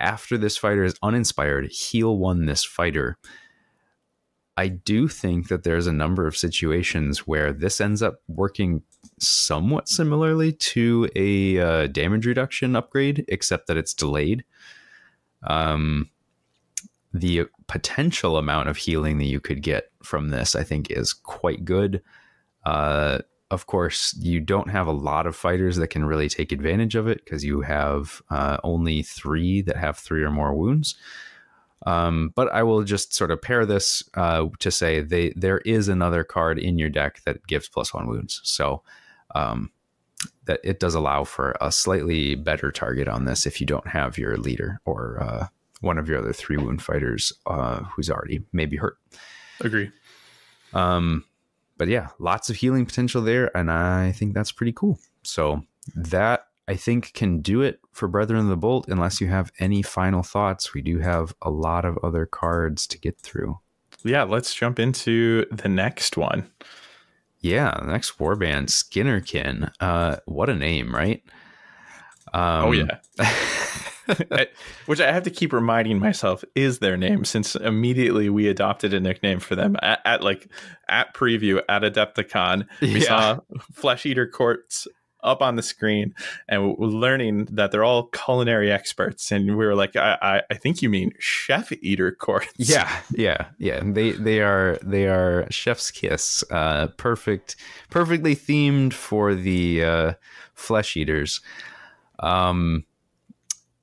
after this fighter is uninspired, heal one this fighter. I do think that there's a number of situations where this ends up working somewhat similarly to a uh, damage reduction upgrade, except that it's delayed. Um, the potential amount of healing that you could get from this, I think, is quite good. Uh, of course, you don't have a lot of fighters that can really take advantage of it because you have uh, only three that have three or more wounds. Um, but I will just sort of pair this uh, to say they there is another card in your deck that gives plus one wounds. So um, that it does allow for a slightly better target on this if you don't have your leader or uh, one of your other three wound fighters uh, who's already maybe hurt. Agree. Um, but yeah, lots of healing potential there, and I think that's pretty cool. So that I think can do it for Brethren of the Bolt. Unless you have any final thoughts, we do have a lot of other cards to get through. Yeah, let's jump into the next one. Yeah, the next warband, Skinnerkin. Uh, what a name, right? Um, oh yeah. which I have to keep reminding myself is their name since immediately we adopted a nickname for them at, at like at preview at Adepticon. We yeah. saw Flesh Eater Courts up on the screen and we're learning that they're all culinary experts and we were like I, I, I think you mean chef eater courts yeah yeah yeah they they are they are chef's kiss uh perfect perfectly themed for the uh flesh eaters um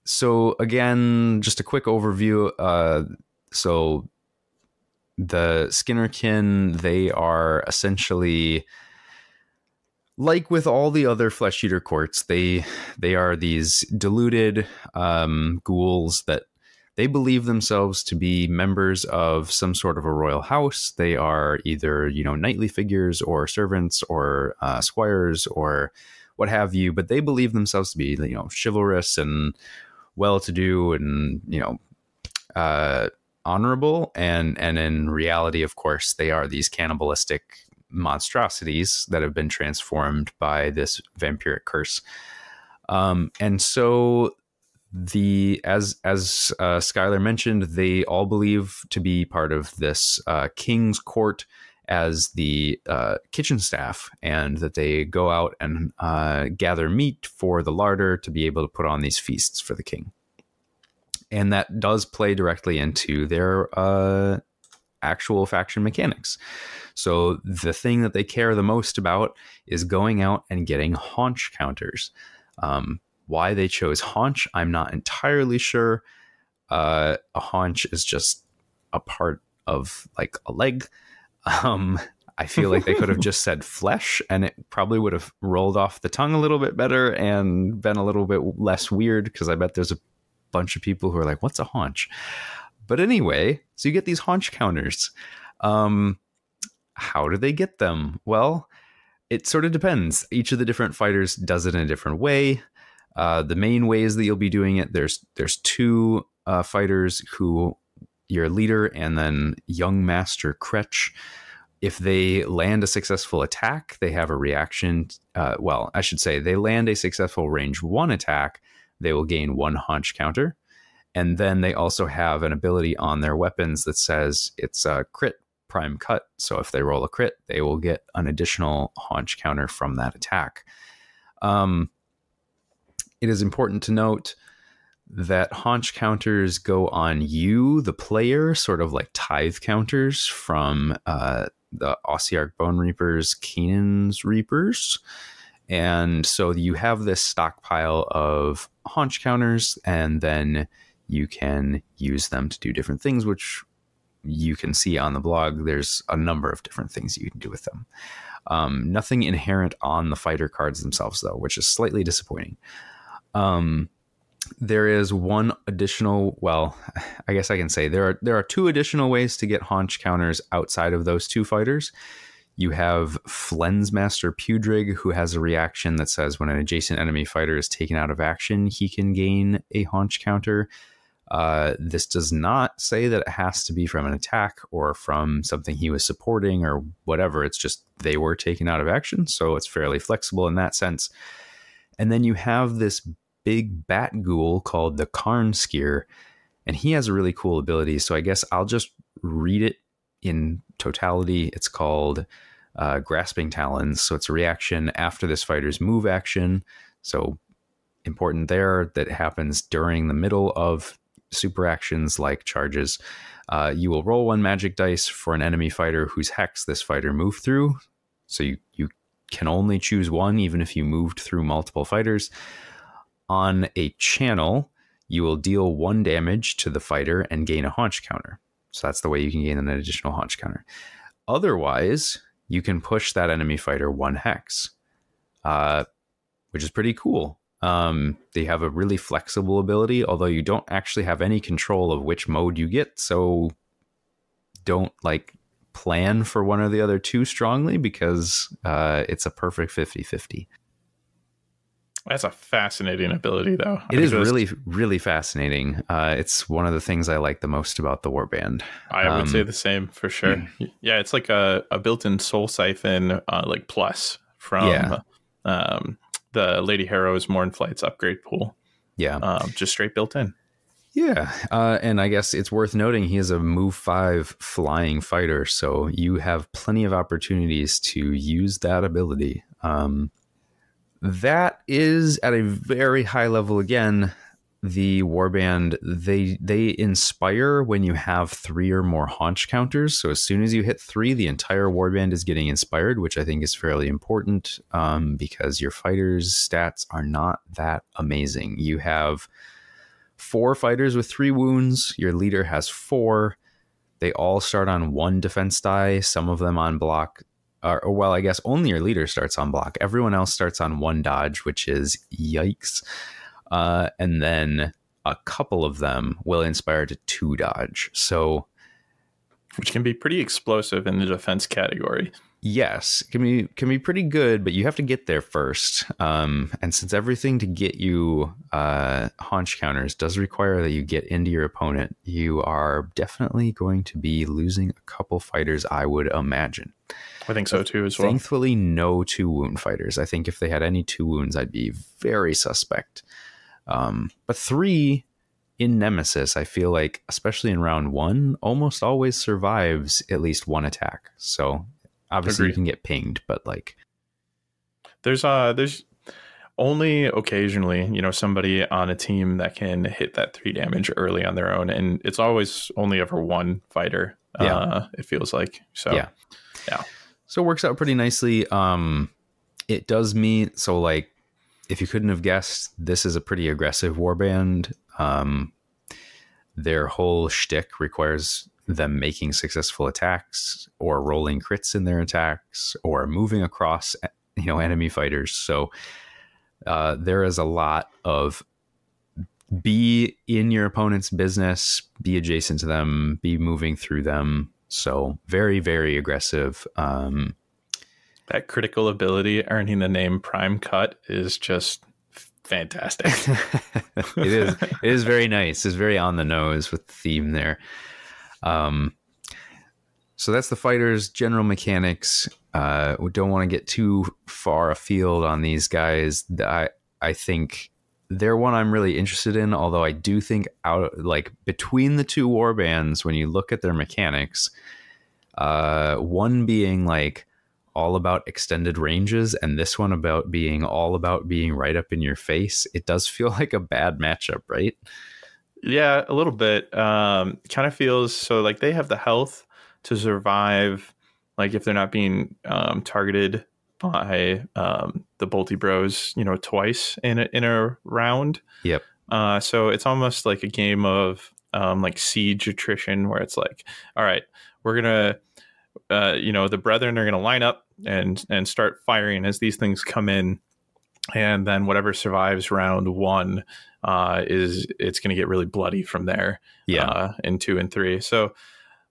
so again, just a quick overview. Uh, so the Skinnerkin, they are essentially like with all the other flesh eater courts, they they are these deluded um, ghouls that they believe themselves to be members of some sort of a royal house. They are either you know knightly figures or servants or uh, squires or what have you, but they believe themselves to be you know chivalrous and well-to-do and you know uh, honorable. And and in reality, of course, they are these cannibalistic monstrosities that have been transformed by this vampiric curse. Um, and so the as as uh, Skyler mentioned, they all believe to be part of this uh, king's court as the uh, kitchen staff, and that they go out and uh, gather meat for the larder to be able to put on these feasts for the king. And that does play directly into their uh, actual faction mechanics. So the thing that they care the most about is going out and getting haunch counters. Um, why they chose haunch, I'm not entirely sure. Uh, a haunch is just a part of like a leg. Um, I feel like they could have just said flesh and it probably would have rolled off the tongue a little bit better and been a little bit less weird because I bet there's a bunch of people who are like, what's a haunch? But anyway, so you get these haunch counters. Um, how do they get them? Well, it sort of depends. Each of the different fighters does it in a different way. Uh, the main ways that you'll be doing it, there's there's two uh, fighters who your leader and then young master Kretch. If they land a successful attack, they have a reaction. Uh, well, I should say they land a successful range one attack, they will gain one haunch counter. And then they also have an ability on their weapons that says it's a crit prime cut. So if they roll a crit, they will get an additional haunch counter from that attack. Um, it is important to note that haunch counters go on you, the player, sort of like tithe counters from uh, the Ossiarch Bone Reapers, Kainan's Reapers. And so you have this stockpile of haunch counters, and then you can use them to do different things, which you can see on the blog. There's a number of different things you can do with them. Um, nothing inherent on the fighter cards themselves, though, which is slightly disappointing. Um, there is one additional. Well, I guess I can say there are there are two additional ways to get haunch counters outside of those two fighters. You have Flensmaster Pudrig, who has a reaction that says when an adjacent enemy fighter is taken out of action, he can gain a haunch counter. Uh, this does not say that it has to be from an attack or from something he was supporting or whatever. It's just they were taken out of action, so it's fairly flexible in that sense. And then you have this big bat ghoul called the Karn Skier, and he has a really cool ability. So I guess I'll just read it in totality. It's called uh, grasping talons. So it's a reaction after this fighter's move action. So important there that happens during the middle of super actions like charges. Uh, you will roll one magic dice for an enemy fighter whose hex this fighter moved through. So you, you can only choose one, even if you moved through multiple fighters. On a channel, you will deal one damage to the fighter and gain a haunch counter. So that's the way you can gain an additional haunch counter. Otherwise, you can push that enemy fighter one hex, uh, which is pretty cool. Um, they have a really flexible ability, although you don't actually have any control of which mode you get. So don't like plan for one or the other too strongly because uh, it's a perfect 50 50. That's a fascinating ability, though. It is just, really, really fascinating. Uh, it's one of the things I like the most about the Warband. I would um, say the same for sure. Yeah, yeah it's like a, a built-in Soul Siphon, uh, like plus from yeah. um, the Lady Harrow's Mournflight's upgrade pool. Yeah, um, just straight built in. Yeah, uh, and I guess it's worth noting he is a move five flying fighter, so you have plenty of opportunities to use that ability. Um, that is at a very high level again the warband they they inspire when you have three or more haunch counters so as soon as you hit three the entire warband is getting inspired which i think is fairly important um, because your fighters stats are not that amazing you have four fighters with three wounds. Your leader has four. They all start on one defense die, some of them on block. Or, or, well, I guess only your leader starts on block. Everyone else starts on one dodge, which is yikes. Uh, and then a couple of them will inspire to two dodge. So, which can be pretty explosive in the defense category yes can be can be pretty good but you have to get there first um, and since everything to get you uh, haunch counters does require that you get into your opponent you are definitely going to be losing a couple fighters i would imagine i think so too as well thankfully no two wound fighters i think if they had any two wounds i'd be very suspect um, but three in Nemesis, I feel like, especially in round one, almost always survives at least one attack. So Obviously, Agreed. you can get pinged, but like there's uh there's only occasionally, you know, somebody on a team that can hit that three damage early on their own, and it's always only ever one fighter. Yeah, uh, it feels like so. Yeah, yeah. So it works out pretty nicely. Um, it does mean so like if you couldn't have guessed, this is a pretty aggressive warband. Um, their whole shtick requires them making successful attacks or rolling crits in their attacks or moving across you know enemy fighters so uh, there is a lot of be in your opponent's business be adjacent to them be moving through them so very very aggressive um, that critical ability earning the name prime cut is just fantastic it is it is very nice it's very on the nose with the theme there um, so that's the fighters' general mechanics. Uh, we don't want to get too far afield on these guys. I I think they're one I'm really interested in. Although I do think out like between the two war bands, when you look at their mechanics, uh, one being like all about extended ranges, and this one about being all about being right up in your face, it does feel like a bad matchup, right? Yeah, a little bit. Um, kind of feels so like they have the health to survive, like if they're not being um, targeted by um, the Bolty Bros, you know, twice in a, in a round. Yep. Uh, so it's almost like a game of um, like siege attrition, where it's like, all right, we're gonna, uh, you know, the brethren are gonna line up and and start firing as these things come in, and then whatever survives round one uh, is it's going to get really bloody from there. Yeah, uh, in two and three. So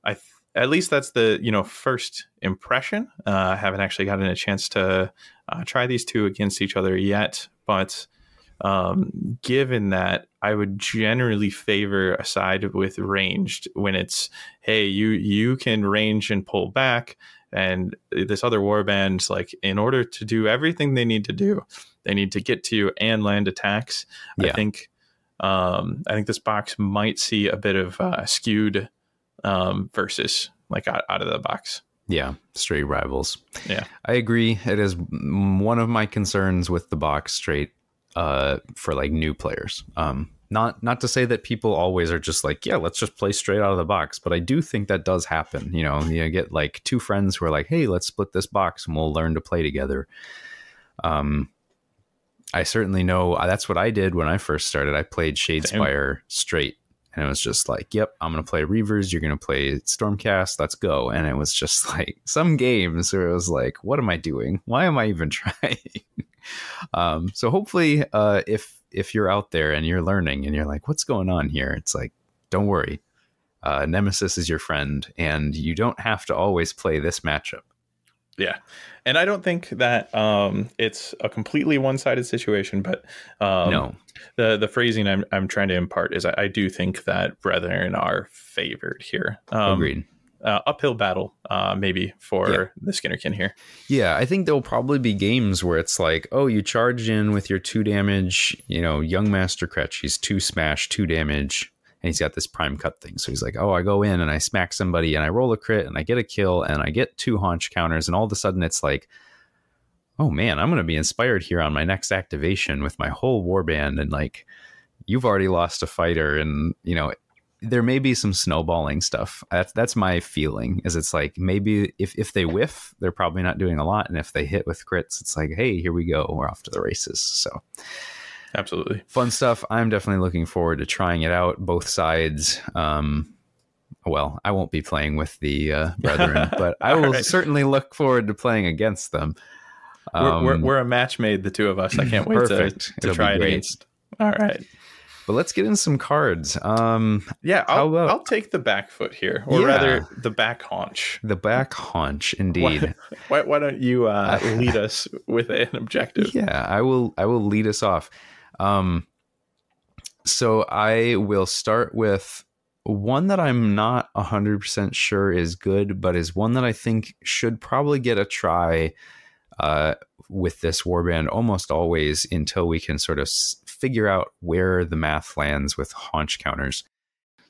I th- at least that's the you know first impression. Uh, I haven't actually gotten a chance to uh, try these two against each other yet, but um, given that I would generally favor a side with ranged when it's hey you you can range and pull back and this other warband like in order to do everything they need to do they need to get to you and land attacks. Yeah. I think um, I think this box might see a bit of uh, skewed um, versus like out, out of the box. Yeah, straight rivals. Yeah, I agree. It is one of my concerns with the box straight uh, for like new players. Um, not not to say that people always are just like, yeah, let's just play straight out of the box, but I do think that does happen. You know, you get like two friends who are like, hey, let's split this box and we'll learn to play together. Um, I certainly know uh, that's what I did when I first started. I played Shadespire straight, and it was just like, "Yep, I'm gonna play Reavers. You're gonna play Stormcast. Let's go!" And it was just like some games where it was like, "What am I doing? Why am I even trying?" um, so hopefully, uh, if if you're out there and you're learning and you're like, "What's going on here?" It's like, don't worry. Uh, Nemesis is your friend, and you don't have to always play this matchup. Yeah. And I don't think that um, it's a completely one sided situation, but um, no. The the phrasing I'm I'm trying to impart is I, I do think that brethren are favored here. Um, Agreed. Uh, uphill battle, uh, maybe for yeah. the Skinnerkin here. Yeah, I think there'll probably be games where it's like, oh, you charge in with your two damage, you know, young Master Kretch, he's two smash, two damage and he's got this prime cut thing. So he's like, oh, I go in and I smack somebody and I roll a crit and I get a kill and I get two haunch counters. And all of a sudden it's like, oh man, I'm going to be inspired here on my next activation with my whole warband. And like, you've already lost a fighter. And, you know, there may be some snowballing stuff. That's that's my feeling. Is it's like maybe if if they whiff, they're probably not doing a lot, and if they hit with crits, it's like, hey, here we go, we're off to the races. So absolutely fun stuff. I'm definitely looking forward to trying it out. Both sides. Um, well, I won't be playing with the uh, brethren, but I will right. certainly look forward to playing against them. Um, we're, we're, we're, a match made, the two of us. I can't wait to, to try it against. All right. But let's get in some cards. Um, yeah, I'll, about, I'll take the back foot here, or yeah, rather, the back haunch. The back haunch, indeed. why, why, don't you uh, lead us with an objective? Yeah, I will. I will lead us off. Um, so I will start with one that I'm not 100% sure is good, but is one that I think should probably get a try uh, with this warband almost always until we can sort of figure out where the math lands with haunch counters.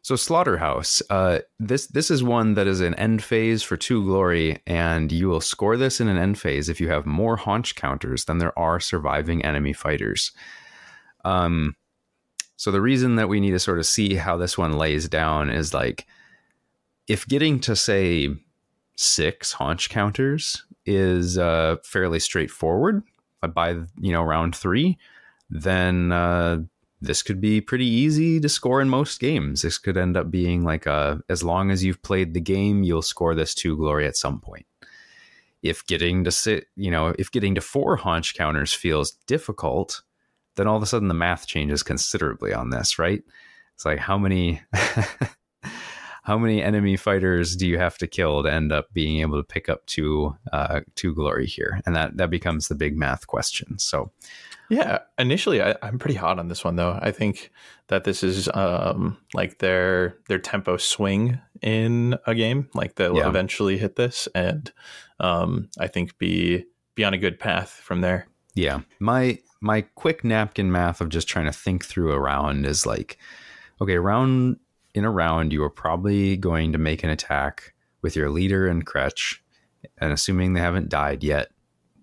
So Slaughterhouse, uh, this this is one that is an end phase for two glory, and you will score this in an end phase if you have more haunch counters than there are surviving enemy fighters. Um, so the reason that we need to sort of see how this one lays down is like, if getting to say six haunch counters is uh, fairly straightforward by you know round three, then uh, this could be pretty easy to score in most games. This could end up being like a as long as you've played the game, you'll score this two glory at some point. If getting to sit, you know, if getting to four haunch counters feels difficult, then all of a sudden the math changes considerably on this, right? It's like how many how many enemy fighters do you have to kill to end up being able to pick up two uh, two glory here, and that that becomes the big math question. So, yeah, initially I, am pretty hot on this one though. I think that this is um, like their their tempo swing in a game. Like they'll yeah. eventually hit this, and um, I think be be on a good path from there. Yeah, my my quick napkin math of just trying to think through a round is like, okay, round in a round, you are probably going to make an attack with your leader and Kretch, and assuming they haven't died yet,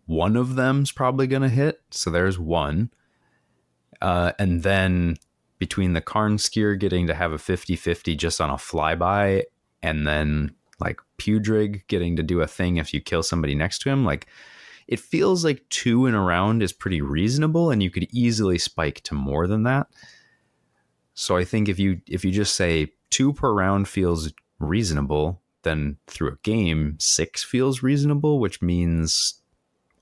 one of them's probably going to hit. So there's one. Uh, and then between the Karnskir getting to have a 50 50 just on a flyby, and then like Pudrig getting to do a thing if you kill somebody next to him, like it feels like two in a round is pretty reasonable, and you could easily spike to more than that. So I think if you if you just say two per round feels reasonable, then through a game six feels reasonable, which means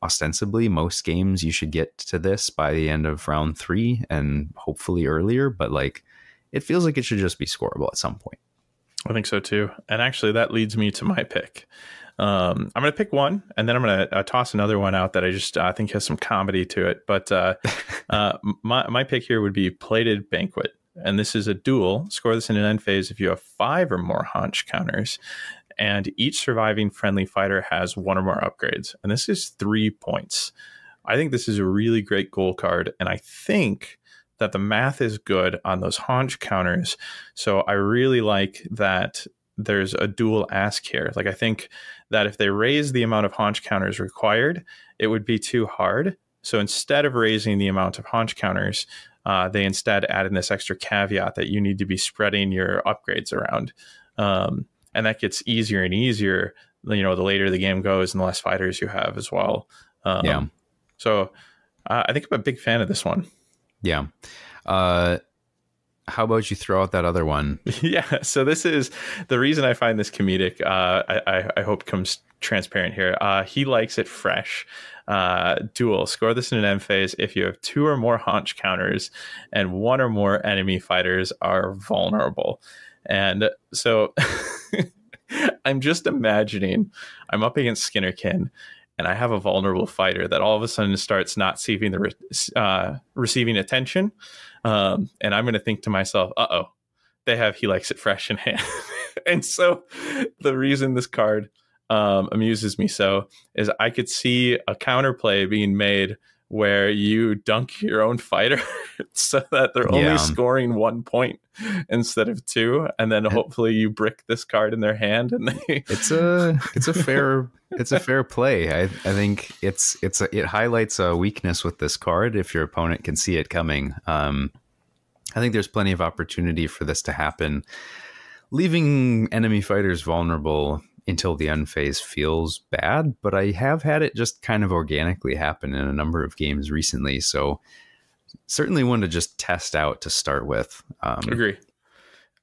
ostensibly most games you should get to this by the end of round three and hopefully earlier. But like it feels like it should just be scoreable at some point. I think so too. And actually, that leads me to my pick. Um, I'm going to pick one, and then I'm going to uh, toss another one out that I just uh, think has some comedy to it. But uh, uh, my my pick here would be Plated Banquet and this is a duel. Score this in an end phase if you have five or more haunch counters, and each surviving friendly fighter has one or more upgrades. And this is three points. I think this is a really great goal card, and I think that the math is good on those haunch counters. So I really like that there's a dual ask here. Like I think that if they raise the amount of haunch counters required, it would be too hard. So instead of raising the amount of haunch counters, uh, they instead add in this extra caveat that you need to be spreading your upgrades around. Um, and that gets easier and easier, you know, the later the game goes and the less fighters you have as well. Um, yeah. So uh, I think I'm a big fan of this one. Yeah. Uh, how about you throw out that other one? Yeah. So this is the reason I find this comedic. Uh, I, I, hope comes transparent here. Uh, he likes it fresh. Uh, duel. Score this in an end phase if you have two or more haunch counters and one or more enemy fighters are vulnerable. And so I'm just imagining I'm up against Skinnerkin and I have a vulnerable fighter that all of a sudden starts not receiving the re- uh, receiving attention, um, and I'm going to think to myself, "Uh oh, they have he likes it fresh in hand." and so, the reason this card um, amuses me so is I could see a counterplay being made where you dunk your own fighter so that they're only yeah. scoring one point instead of two and then hopefully you brick this card in their hand and they it's a it's a fair it's a fair play. I i think it's it's a, it highlights a weakness with this card if your opponent can see it coming. Um i think there's plenty of opportunity for this to happen leaving enemy fighters vulnerable until the end phase feels bad, but I have had it just kind of organically happen in a number of games recently. So certainly one to just test out to start with. Um, Agree.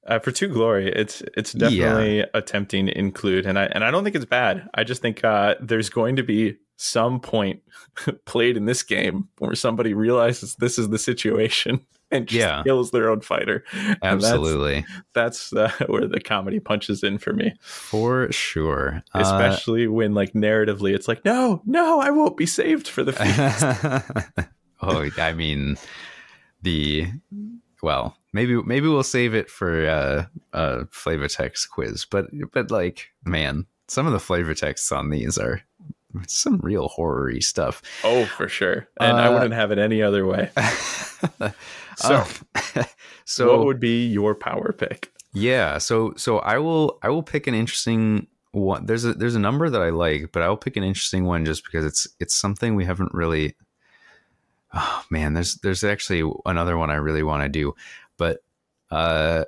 Uh, for two glory, it's it's definitely a tempting include, and I and I don't think it's bad. I just think uh, there's going to be some point played in this game where somebody realizes this is the situation and just Yeah. kills their own fighter. And that's- absolutely, That's, uh, where the comedy punches in for me, for sure. Uh, especially when like narratively it's like, no, no, I won't be saved for the feast. oh, I mean, the well, maybe maybe we'll save it for uh, uh, flavor text quiz, but but like, man, some of the flavor texts on these are some real horror-y stuff. oh, for sure. And I Uh, wouldn't have it any other way. So, Um, so what would be your power pick? Yeah, so so I will I will pick an interesting one. There's a there's a number that I like, but I'll pick an interesting one just because it's it's something we haven't really. Oh man, there's there's actually another one I really want to do, but uh,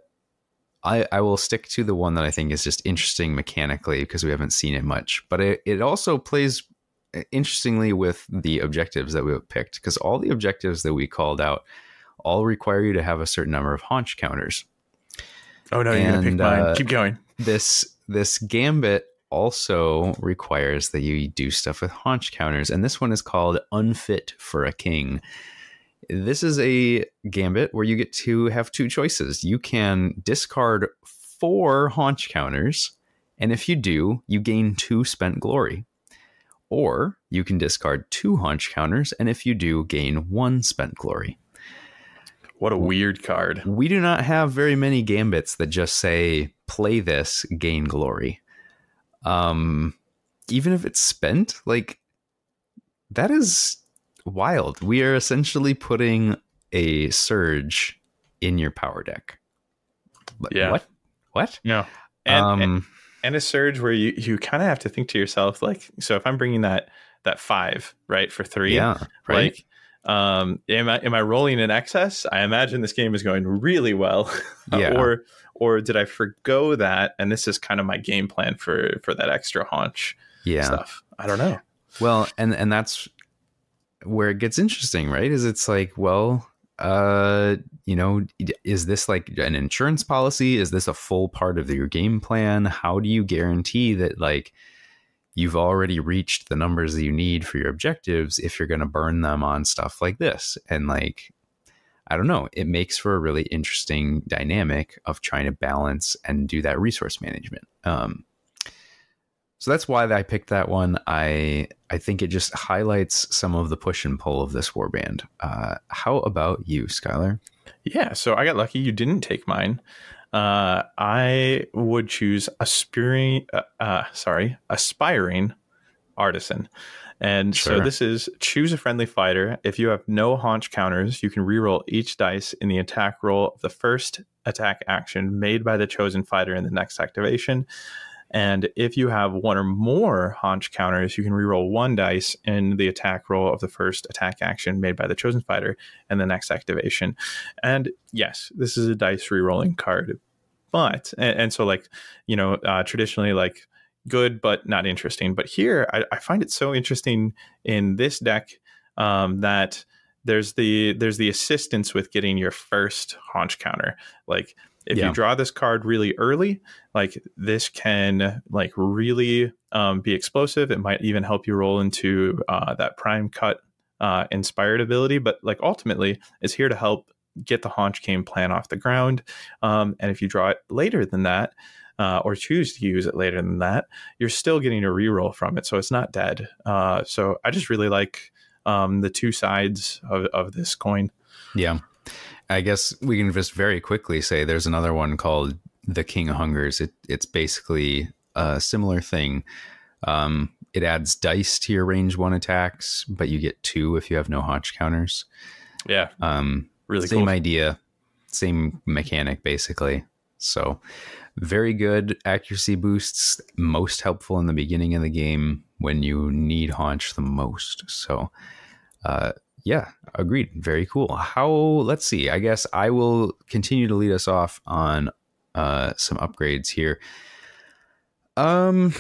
I I will stick to the one that I think is just interesting mechanically because we haven't seen it much. But it it also plays interestingly with the objectives that we have picked because all the objectives that we called out all require you to have a certain number of haunch counters Oh no, you're gonna pick mine. uh, Keep going. this this gambit also requires that you do stuff with haunch counters and this one is called unfit for a king this is a gambit where you get to have two choices. You can discard four haunch counters and if you do you gain two spent glory. Or you can discard two haunch counters and if you do gain one spent glory. What a weird card. we do not have very many gambits that just say play this gain glory. Um even if it's spent like that is wild we are essentially putting a surge in your power deck Yeah. what what No. And, um and and a surge where you you kind of have to think to yourself like, so if I'm bringing that that five right for three, yeah right like, um, am I am I rolling in excess? I imagine this game is going really well. Yeah. or or did I forgo that? And this is kind of my game plan for for that extra haunch yeah stuff. I don't know. Well, and and that's where it gets interesting, right? Is it's like, well, uh, you know, is this like an insurance policy? Is this a full part of your game plan? How do you guarantee that like you've already reached the numbers that you need for your objectives if you're going to burn them on stuff like this? And like I don't know, it makes for a really interesting dynamic of trying to balance and do that resource management. Um so that's why I picked that one. I I think it just highlights some of the push and pull of this warband. Uh, how about you, Skyler? Yeah, so I got lucky. You didn't take mine. Uh, I would choose aspiring, uh, uh, sorry, aspiring artisan. And so this is choose a friendly fighter. If you have no haunch counters, you can reroll each dice in the attack roll of the first attack action made by the chosen fighter in the next activation. And if you have one or more haunch counters, you can reroll one dice in the attack roll of the first attack action made by the chosen fighter and the next activation. And yes, this is a dice rerolling card, but and, and so like you know uh, traditionally like good but not interesting. But here I, I find it so interesting in this deck um, that there's the there's the assistance with getting your first haunch counter. Like if Yeah. you draw this card really early, like this can like really um, be explosive. It might even help you roll into uh, that prime cut uh, inspired ability, but like ultimately it's here to help get the haunch game plan off the ground. Um, and if you draw it later than that, uh, or choose to use it later than that, you're still getting a reroll from it, so it's not dead. Uh, so I just really like um, the two sides of, of this coin. Yeah, I guess we can just very quickly say there's another one called the King of Hungers. It, it's basically a similar thing. Um, it adds dice to your range one attacks, but you get two if you have no haunch counters. Yeah, Um, really same cool. idea, same mechanic basically. So very good accuracy boosts, most helpful in the beginning of the game when you need haunch the most. So uh yeah, agreed. Very cool. How let's see. I guess I will continue to lead us off on uh some upgrades here. Um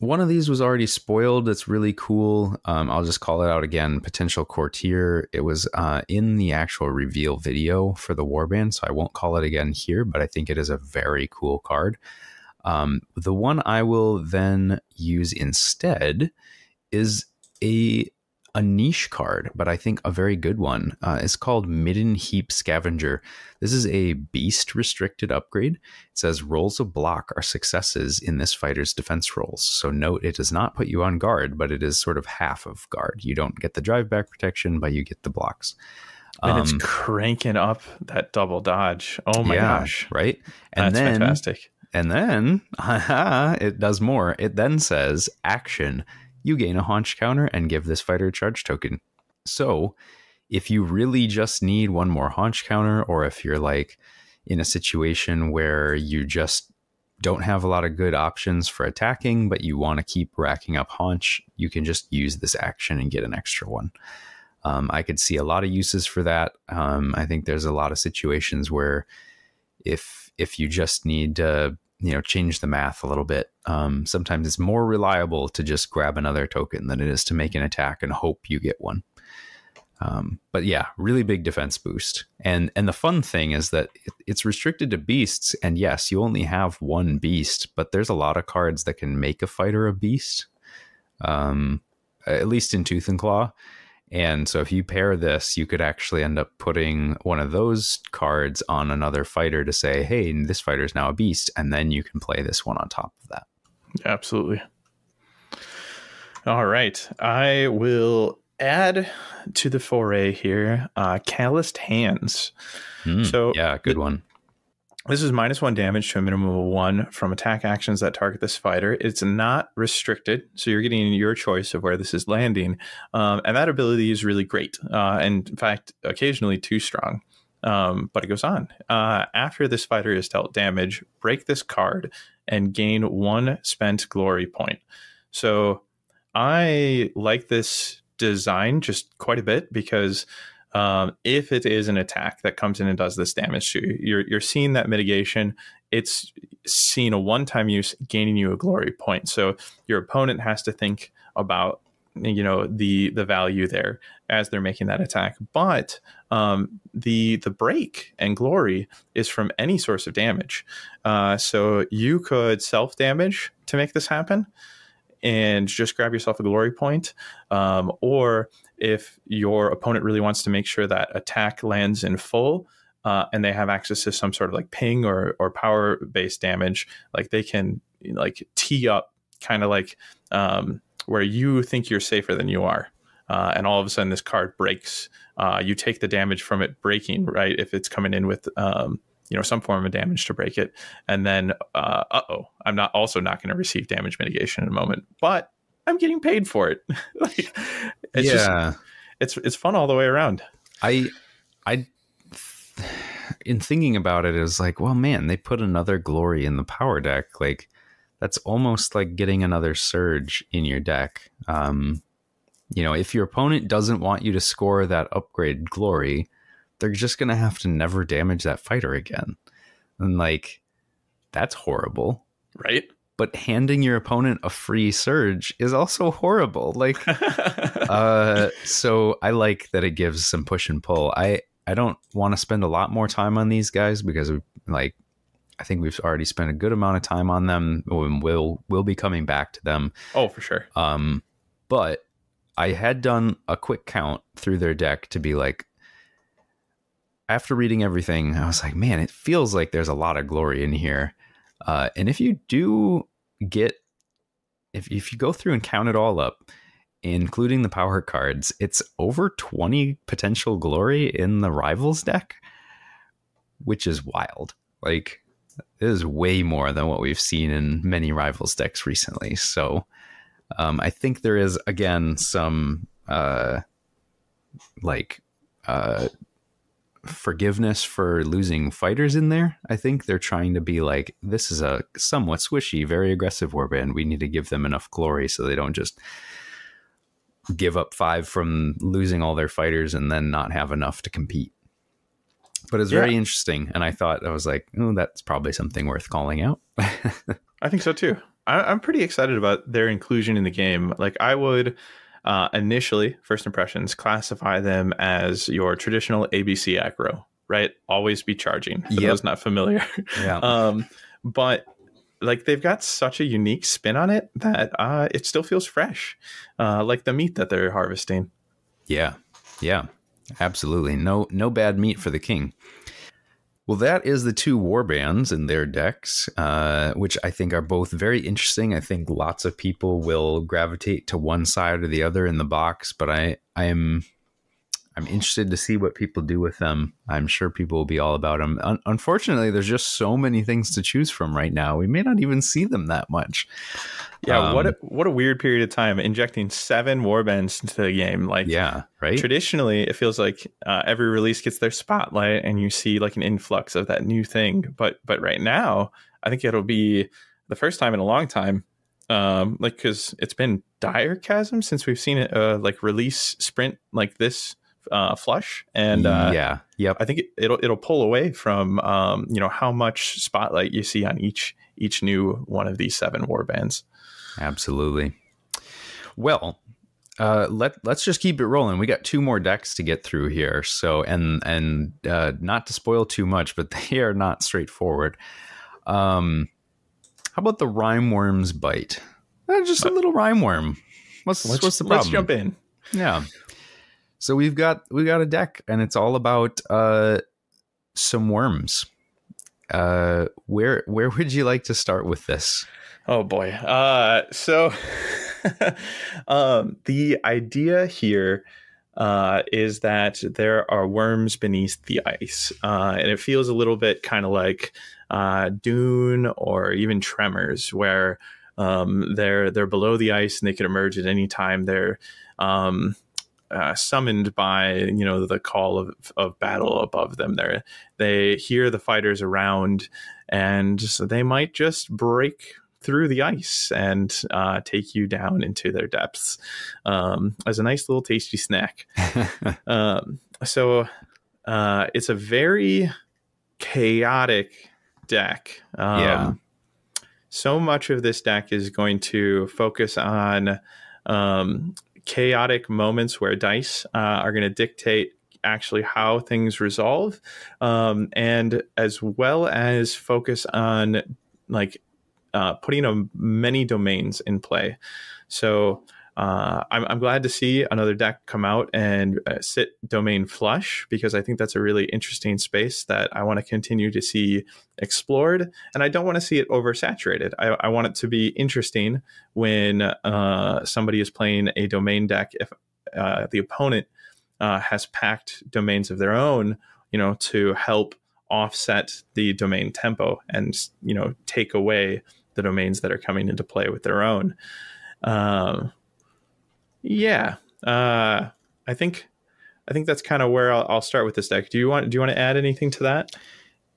one of these was already spoiled. It's really cool. Um, I'll just call it out again. Potential Courtier. It was uh, in the actual reveal video for the Warband, so I won't call it again here. But I think it is a very cool card. Um, the one I will then use instead is a a niche card, but I think a very good one. Uh, it's called Midden Heap Scavenger. This is a beast restricted upgrade. It says rolls of block are successes in this fighter's defense rolls. So note it does not put you on guard, but it is sort of half of guard. You don't get the drive back protection, but you get the blocks. And um, it's cranking up that double dodge. Oh my yeah, gosh. Right. And That's then, fantastic. And then it does more. It then says action you gain a haunch counter and give this fighter a charge token. So, if you really just need one more haunch counter, or if you're like in a situation where you just don't have a lot of good options for attacking, but you want to keep racking up haunch, you can just use this action and get an extra one. Um, I could see a lot of uses for that. Um, I think there's a lot of situations where if if you just need to you know change the math a little bit um, sometimes it's more reliable to just grab another token than it is to make an attack and hope you get one. Um, but yeah really big defense boost. And and the fun thing is that it's restricted to beasts and yes you only have one beast but there's a lot of cards that can make a fighter a beast um, at least in tooth and claw and so if you pair this, you could actually end up putting one of those cards on another fighter to say, hey, this fighter is now a beast. And then you can play this one on top of that. Absolutely. All right. I will add to the foray here uh, calloused hands. Mm, so, yeah, good one. This is minus one damage to a minimum of one from attack actions that target this fighter. It's not restricted, so you're getting your choice of where this is landing. Um, and that ability is really great. Uh, and in fact, occasionally too strong. Um, but it goes on. Uh, after this fighter is dealt damage, break this card and gain one spent glory point. So I like this design just quite a bit because um, if it is an attack that comes in and does this damage to you, you're, you're seeing that mitigation. It's seeing a one time use gaining you a glory point. So your opponent has to think about you know the the value there as they're making that attack but um, the the break and glory is from any source of damage uh, so you could self damage to make this happen and just grab yourself a glory point um, or if your opponent really wants to make sure that attack lands in full uh, and they have access to some sort of like ping or, or power based damage, like they can like tee up kind of like um, where you think you're safer than you are. Uh, and all of a sudden this card breaks. Uh, you take the damage from it breaking, right? If it's coming in with um, you know some form of damage to break it, and then uh oh, I'm not also not going to receive damage mitigation in a moment, but I'm getting paid for it. like, it's yeah, just, it's it's fun all the way around. I I in thinking about it, it was like, well, man, they put another glory in the power deck. Like that's almost like getting another surge in your deck. Um, you know, if your opponent doesn't want you to score that upgrade glory, they're just gonna have to never damage that fighter again. And like, that's horrible, right? But handing your opponent a free surge is also horrible. Like, uh, so I like that it gives some push and pull. I I don't want to spend a lot more time on these guys because like I think we've already spent a good amount of time on them. And we'll we'll be coming back to them. Oh, for sure. Um, but I had done a quick count through their deck to be like. After reading everything, I was like, man, it feels like there's a lot of glory in here. Uh, and if you do get, if, if you go through and count it all up, including the power cards, it's over 20 potential glory in the rivals deck, which is wild. Like, it is way more than what we've seen in many rivals decks recently. So, um, I think there is, again, some uh, like uh, forgiveness for losing fighters in there. I think they're trying to be like, this is a somewhat swishy, very aggressive warband. We need to give them enough glory so they don't just give up five from losing all their fighters and then not have enough to compete. But it's yeah. very interesting. And I thought, I was like, oh, that's probably something worth calling out. I think so too. I, am pretty excited about their inclusion in the game. Like I would uh, initially, first impressions, classify them as your traditional ABC aggro, right? Always be charging. For yep. those not familiar. Yeah. um, but like they've got such a unique spin on it that uh, it still feels fresh, uh, like the meat that they're harvesting. Yeah, yeah, absolutely. No, no bad meat for the king. Well, that is the two warbands and their decks, uh, which I think are both very interesting. I think lots of people will gravitate to one side or the other in the box, but I, I am I'm interested to see what people do with them. I'm sure people will be all about them. Un- unfortunately, there's just so many things to choose from right now. We may not even see them that much. Yeah, um, what a, what a weird period of time injecting seven warbands into the game. Like, yeah, right. Traditionally, it feels like uh, every release gets their spotlight, and you see like an influx of that new thing. But but right now, I think it'll be the first time in a long time um like because it's been Direchasm since we've seen it uh like release sprint like this uh, flush, and uh, yeah, yep. I think it, will it'll pull away from um, you know how much spotlight you see on each each new one of these seven war bands. Absolutely. Well, uh, let let's just keep it rolling. We got two more decks to get through here. So and and uh, not to spoil too much, but they are not straightforward. Um, how about the Rimewyrm's bite? Uh, just a uh, little Rimewyrm. What's what's the problem? Let's jump in. Yeah. So we've got we got a deck, and it's all about uh, some worms. Uh, where where would you like to start with this? Oh boy. Uh, so um, the idea here uh, is that there are worms beneath the ice, uh, and it feels a little bit kind of like uh, Dune or even Tremors, where um, they're they're below the ice and they can emerge at any time. They're um, uh, summoned by you know the call of, of battle above them there. They hear the fighters around and so they might just break through the ice and uh, take you down into their depths um, as a nice little tasty snack. Um, so uh, it's a very chaotic deck. Um, yeah. so much of this deck is going to focus on um, chaotic moments where dice uh, are going to dictate actually how things resolve, um, and as well as focus on like uh, putting a, many domains in play. So uh, I'm, I'm, glad to see another deck come out and uh, sit domain flush because I think that's a really interesting space that I want to continue to see explored. And I don't want to see it oversaturated. I, I want it to be interesting when uh, somebody is playing a domain deck if uh, the opponent uh, has packed domains of their own, you know, to help offset the domain tempo and, you know, take away the domains that are coming into play with their own. Um, yeah, uh, I think I think that's kind of where I'll, I'll, start with this deck. Do you want do you want to add anything to that?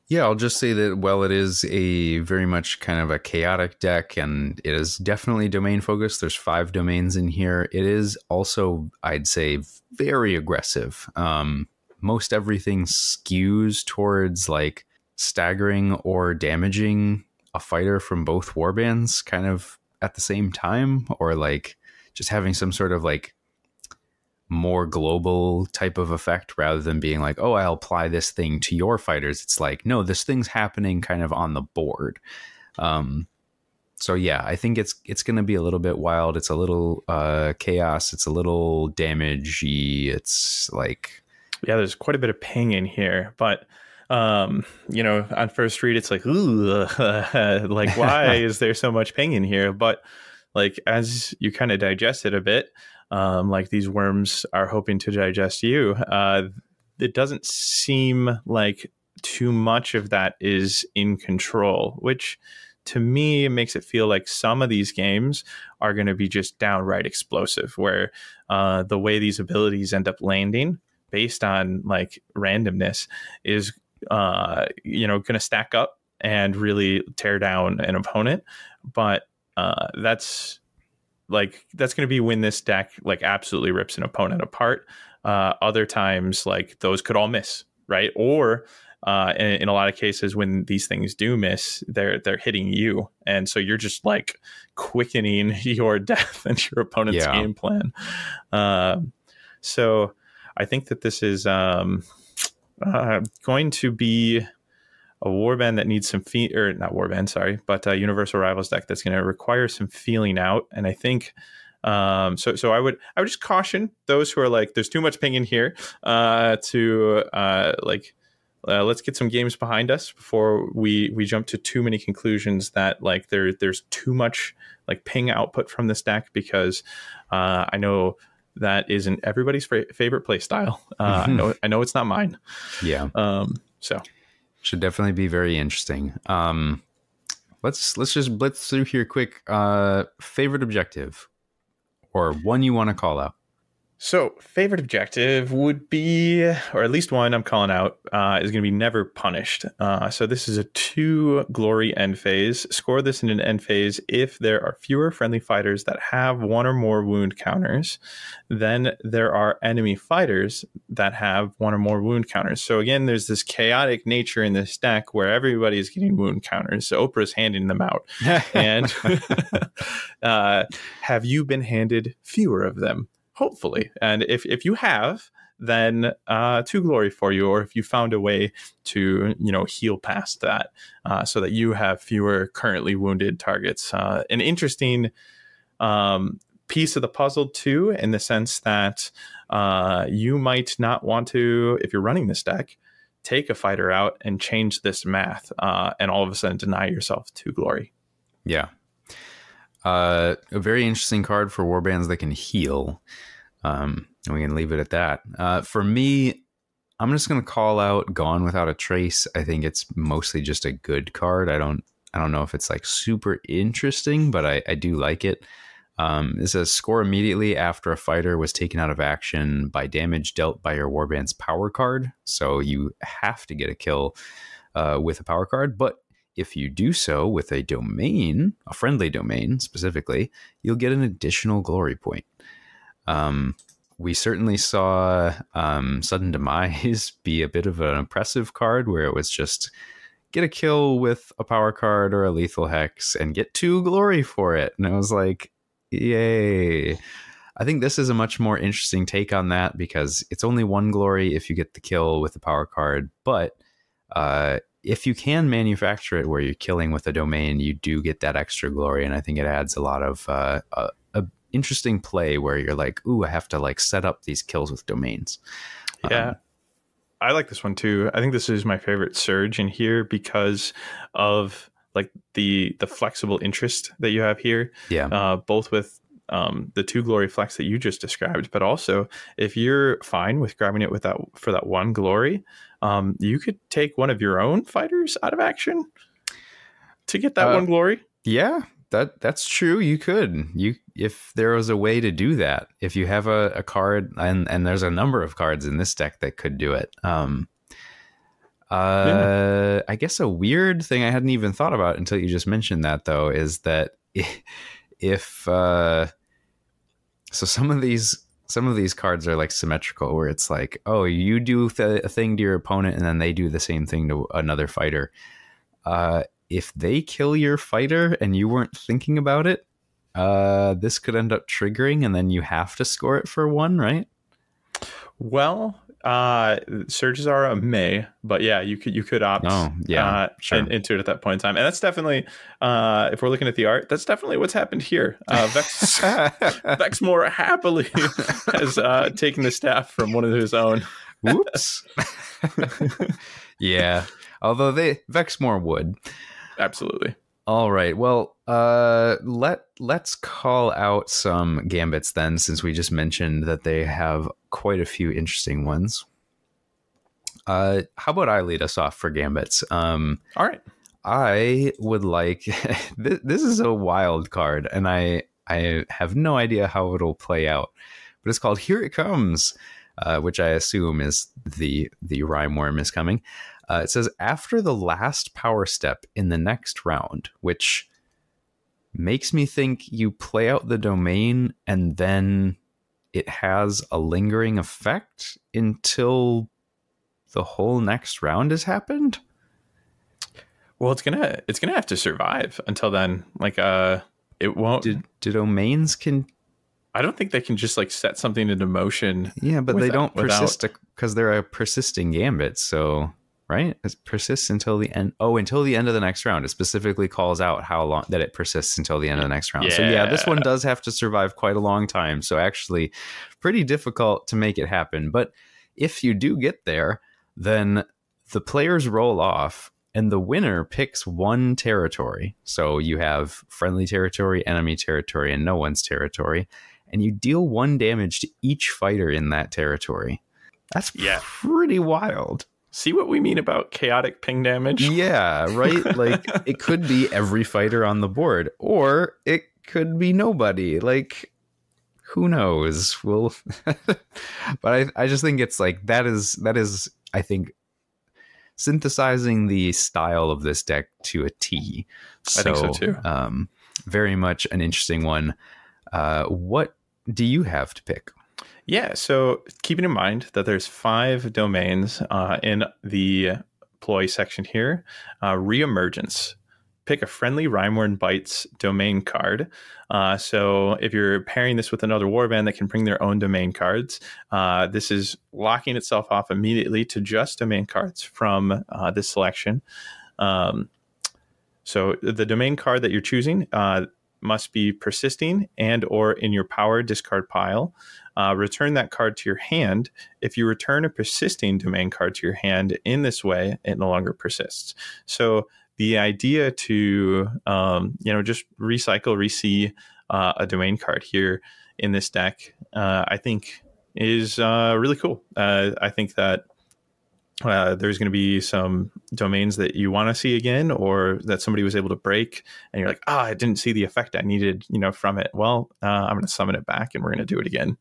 Yeah, I'll just say that while it is a very much kind of a chaotic deck and it is definitely domain focused, there's five domains in here. It is also, I'd say, very aggressive. Um, most everything skews towards like staggering or damaging a fighter from both warbands kind of at the same time, or like just having some sort of like more global type of effect rather than being like, oh, I'll apply this thing to your fighters. It's like, no, this thing's happening kind of on the board. Um, so yeah, I think it's it's going to be a little bit wild. It's a little uh, chaos. It's a little damagey. It's like yeah, there's quite a bit of ping in here, but um, you know, on first read, it's like ooh, like why is there so much ping in here? But like as you kind of digest it a bit, um, like these worms are hoping to digest you, uh, it doesn't seem like too much of that is in control, which to me makes it feel like some of these games are going to be just downright explosive, where uh, the way these abilities end up landing based on like randomness is uh, you know going to stack up and really tear down an opponent but uh, that's like that's going to be when this deck like absolutely rips an opponent apart. Uh, other times, like those could all miss, right? Or uh, in, in, a lot of cases, when these things do miss, they're they're hitting you, and so you're just like quickening your death and your opponent's yeah. game plan. Uh, so I think that this is um, uh, going to be a warband that needs some feet or not warband, sorry, but a universal rivals deck that's going to require some feeling out, and I think. Um, so, so I would, I would just caution those who are like, "There's too much ping in here," uh, to uh, like uh, let's get some games behind us before we we jump to too many conclusions that like there there's too much like ping output from this deck because uh, I know that isn't everybody's fa- favorite play style. Uh, mm-hmm. I know I know it's not mine. Yeah. Um. So should definitely be very interesting. Um. Let's let's just blitz through here quick. Uh, favorite objective, or one you want to call out. So, favorite objective would be, or at least one I'm calling out, uh, is going to be never punished. Uh, so, this is a two glory end phase. Score this in an end phase if there are fewer friendly fighters that have one or more wound counters than there are enemy fighters that have one or more wound counters. So, again, there's this chaotic nature in this deck where everybody is getting wound counters. So Oprah's handing them out. and uh, have you been handed fewer of them? Hopefully. And if, if you have, then uh, to glory for you, or if you found a way to you know heal past that, uh, so that you have fewer currently wounded targets. Uh, an interesting um, piece of the puzzle too, in the sense that uh, you might not want to, if you're running this deck, take a fighter out and change this math, uh, and all of a sudden deny yourself to glory. Yeah, uh, a very interesting card for warbands that can heal. Um, and we can leave it at that. Uh, for me, I'm just gonna call out Gone Without a Trace. I think it's mostly just a good card. I don't I don't know if it's like super interesting, but I, I do like it. Um, it says score immediately after a fighter was taken out of action by damage dealt by your warband's power card. So you have to get a kill uh, with a power card, but if you do so with a domain, a friendly domain specifically, you'll get an additional glory point. Um, we certainly saw um, Sudden Demise be a bit of an impressive card where it was just get a kill with a power card or a lethal hex and get two glory for it. And I was like, yay. I think this is a much more interesting take on that because it's only one glory if you get the kill with the power card, but uh, if you can manufacture it where you're killing with a domain, you do get that extra glory, and I think it adds a lot of uh, a, a, interesting play where you're like, "Ooh, I have to like set up these kills with domains." Yeah, um, I like this one too. I think this is my favorite surge in here because of like the the flexible interest that you have here. Yeah, uh, both with um, the two glory flex that you just described, but also if you're fine with grabbing it with that for that one glory, um, you could take one of your own fighters out of action to get that uh, one glory. Yeah, that that's true. You could you if there was a way to do that. If you have a, a card and and there's a number of cards in this deck that could do it. Um, uh, yeah. I guess a weird thing I hadn't even thought about until you just mentioned that though is that if uh, so some of these some of these cards are like symmetrical where it's like oh you do th- a thing to your opponent and then they do the same thing to another fighter. Uh, if they kill your fighter and you weren't thinking about it uh, this could end up triggering and then you have to score it for one right? Well uh, surges are a May, but yeah, you could you could opt oh, yeah, uh, sure. in, into it at that point in time, and that's definitely uh, if we're looking at the art, that's definitely what's happened here. Uh, Vex Vex more happily has uh, taken the staff from one of his own. Whoops. yeah, although they Vexmore would absolutely. All right. Well, uh, let let's call out some gambits then, since we just mentioned that they have quite a few interesting ones. Uh, how about I lead us off for gambits? Um, All right. I would like this, this is a wild card, and I I have no idea how it'll play out, but it's called Here It Comes, uh, which I assume is the the Rimewyrm is coming. Uh, it says after the last power step in the next round, which makes me think you play out the domain and then it has a lingering effect until the whole next round has happened. Well, it's gonna it's gonna have to survive until then. Like, uh, it won't. Did, do domains can? I don't think they can just like set something into motion. Yeah, but they don't persist because they're a persisting gambit. So right, it persists until the end. Oh, until the end of the next round. It specifically calls out how long that it persists until the end of the next round. So yeah, this one does have to survive quite a long time. So actually, pretty difficult to make it happen. But if you do get there, then the players roll off and the winner picks one territory. So you have friendly territory, enemy territory, and no one's territory. And you deal one damage to each fighter in that territory. That's Yeah. pretty wild. See what we mean about chaotic ping damage? Yeah, right? Like it could be every fighter on the board, or it could be nobody. Like who knows? We'll but I, I just think it's like that is that is I think synthesizing the style of this deck to a T. I think so, too. Um, very much an interesting one. Uh, what do you have to pick? Yeah. So keeping in mind that there's five domains uh, in the ploy section here, uh, reemergence. Pick a friendly Rimewyrm's Bite domain card. Uh, so if you're pairing this with another warband that can bring their own domain cards, uh, this is locking itself off immediately to just domain cards from uh, this selection. Um, so the domain card that you're choosing uh, must be persisting and or in your power discard pile. Uh, return that card to your hand. If you return a persisting domain card to your hand in this way, it no longer persists. So the idea to um, you know just recycle, resee uh, a domain card here in this deck, uh, I think is uh, really cool. Uh, I think that uh, there's going to be some domains that you want to see again, or that somebody was able to break, and you're like, ah, I didn't see the effect I needed, you know, from it. Well, uh, I'm going to summon it back, and we're going to do it again.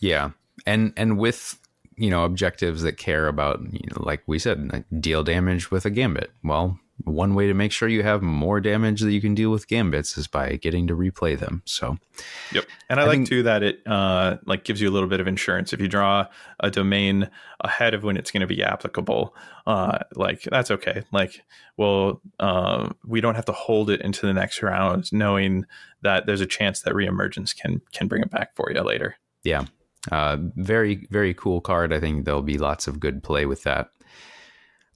Yeah, and and with you know objectives that care about you know, like we said, deal damage with a gambit. Well, one way to make sure you have more damage that you can deal with gambits is by getting to replay them. So, Yep. And I, I like think- too that it uh, like gives you a little bit of insurance if you draw a domain ahead of when it's going to be applicable. Uh, like that's okay. Like, well, uh, we don't have to hold it into the next round, knowing that there's a chance that reemergence can can bring it back for you later. yeah, uh, very very cool card. I think there'll be lots of good play with that.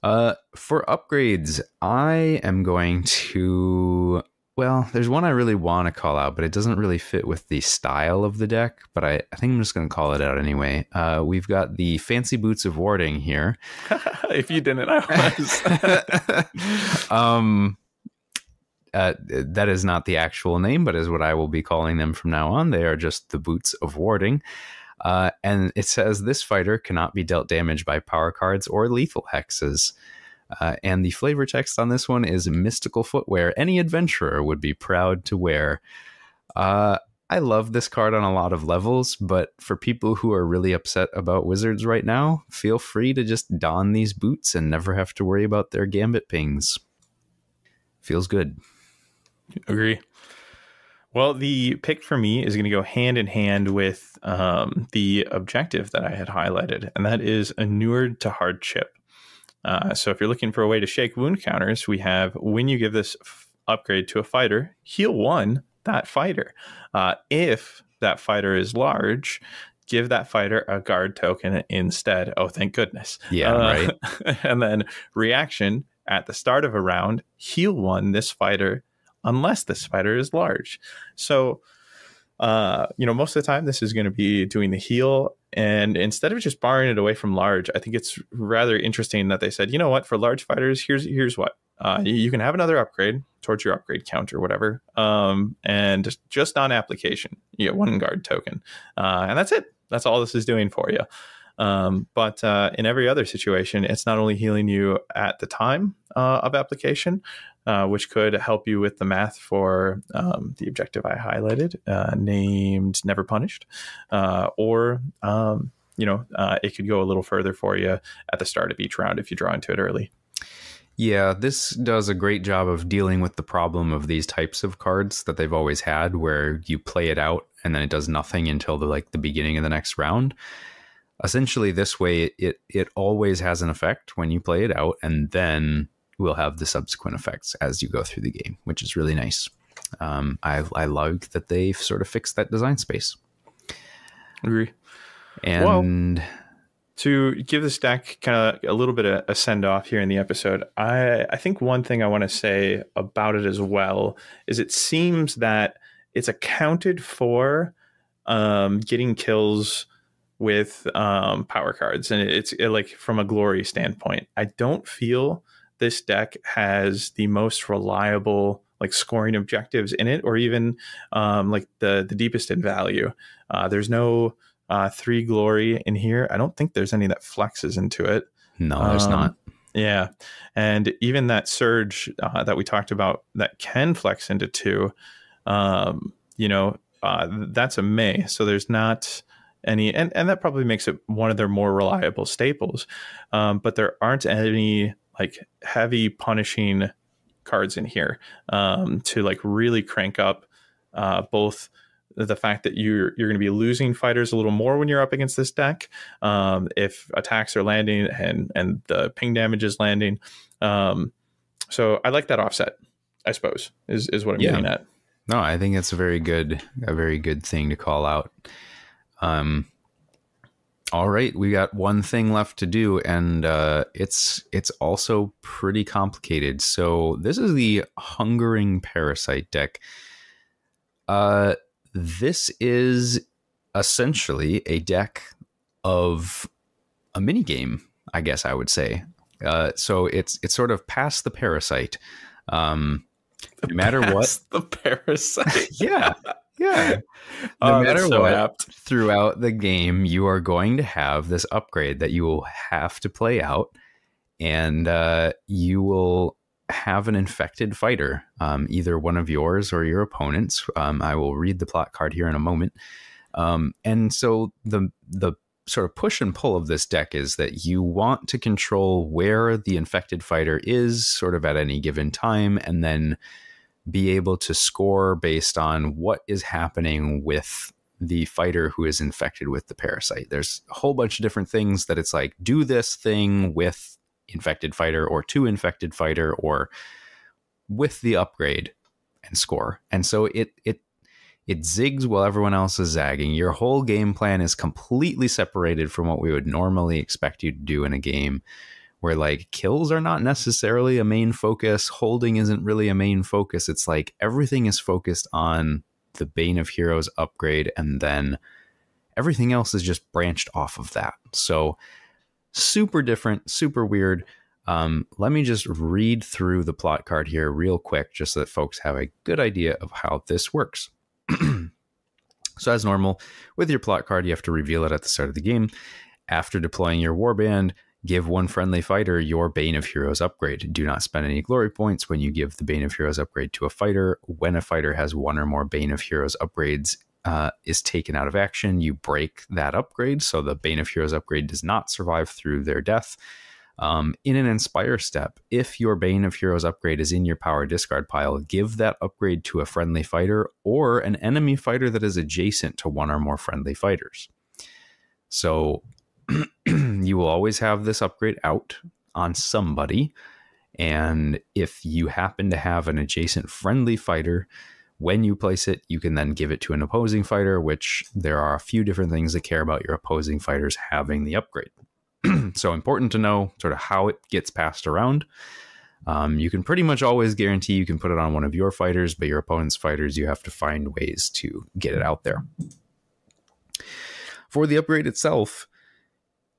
Uh, for upgrades, I am going to. Well, there's one I really want to call out, but it doesn't really fit with the style of the deck. But I, I think I'm just going to call it out anyway. Uh, we've got the Fancy Boots of Warding here. if you didn't, I was. um, uh, that is not the actual name, but is what I will be calling them from now on. They are just the Boots of Warding. Uh, and it says this fighter cannot be dealt damage by power cards or lethal hexes. Uh, and the flavor text on this one is mystical footwear. Any adventurer would be proud to wear. Uh, I love this card on a lot of levels, but for people who are really upset about wizards right now, feel free to just don these boots and never have to worry about their gambit pings. Feels good. Agree. Well, the pick for me is going to go hand in hand with um, the objective that I had highlighted, and that is inured to hardship. Uh, so, if you're looking for a way to shake wound counters, we have when you give this f- upgrade to a fighter, heal one that fighter. Uh, if that fighter is large, give that fighter a guard token instead. Oh, thank goodness. Yeah, Uh, and then reaction at the start of a round, heal one this fighter unless the spider is large. So, uh, you know, most of the time this is going to be doing the heal. And instead of just barring it away from large, I think it's rather interesting that they said, you know what, for large fighters, here's here's what. Uh, you, can have another upgrade towards your upgrade count or whatever. Um, and just, just on application, you get one guard token. Uh, and that's it. That's all this is doing for you. Um, but uh, in every other situation, it's not only healing you at the time uh, of application, uh, which could help you with the math for um, the objective I highlighted, uh, named Never Punished, uh, or um, you know, uh, it could go a little further for you at the start of each round if you draw into it early. Yeah, this does a great job of dealing with the problem of these types of cards that they've always had, where you play it out and then it does nothing until the like the beginning of the next round. essentially this way it it always has an effect when you play it out and then will have the subsequent effects as you go through the game which is really nice um, I, I like that they've sort of fixed that design space Agree. and Well, to give this deck kind of a little bit of a send off here in the episode, I, I think one thing I want to say about it as well is it seems that it's accounted for um, getting kills with um, power cards, and it's it, like from a glory standpoint. I don't feel this deck has the most reliable like scoring objectives in it, or even um, like the the deepest in value. Uh, there's no uh, three glory in here. I don't think there's any that flexes into it. no there's Um, not Yeah, and even that surge uh, that we talked about that can flex into two, um, you know, uh, that's a May. So there's not any, and and that probably makes it one of their more reliable staples. Um, but there aren't any like heavy punishing cards in here um, to like really crank up uh, both the fact that you're you're going to be losing fighters a little more when you're up against this deck um, if attacks are landing and and the ping damage is landing um, so i like that offset i suppose is is what i'm Yeah. getting at No, I think it's a very good, a very good thing to call out. Um, all right, we got one thing left to do, and uh, it's it's also pretty complicated. So this is the hungering parasite deck. Uh, this is essentially a deck of a mini game, I guess I would say. Uh, so it's it's sort of past the parasite. Um, no matter what, the parasite yeah, yeah. No Oh, matter so what, apt. throughout the game, you are going to have this upgrade that you will have to play out, and uh, you will have an infected fighter, um, either one of yours or your opponent's. Um, I will read the plot card here in a moment. Um, and so the the sort of push and pull of this deck is that you want to control where the infected fighter is, sort of at any given time, and then be able to score based on what is happening with the fighter who is infected with the parasite. There's a whole bunch of different things that it's like do this thing with infected fighter or to infected fighter or with the upgrade and score. And so it it it zigs while everyone else is zagging. Your whole game plan is completely separated from what we would normally expect you to do in a game where like kills are not necessarily a main focus, holding isn't really a main focus. It's like everything is focused on the Bane of Heroes upgrade and then everything else is just branched off of that. So super different, super weird. Um, let me just read through the plot card here real quick, just so that folks have a good idea of how this works. so, as normal, with your plot card, you have to reveal it at the start of the game. After deploying your warband, give one friendly fighter your Bane of Heroes upgrade. Do not spend any glory points when you give the Bane of Heroes upgrade to a fighter. When a fighter has one or more Bane of Heroes upgrades uh, is taken out of action, you break that upgrade. So the Bane of Heroes upgrade does not survive through their death. Um, in an Inspire step, if your Bane of Heroes upgrade is in your power discard pile, give that upgrade to a friendly fighter or an enemy fighter that is adjacent to one or more friendly fighters. So you will always have this upgrade out on somebody. And if you happen to have an adjacent friendly fighter, when you place it, you can then give it to an opposing fighter, which there are a few different things that care about your opposing fighters having the upgrade. so important to know sort of how it gets passed around. Um, you can pretty much always guarantee you can put it on one of your fighters, but your opponent's fighters, you have to find ways to get it out there. For the upgrade itself, it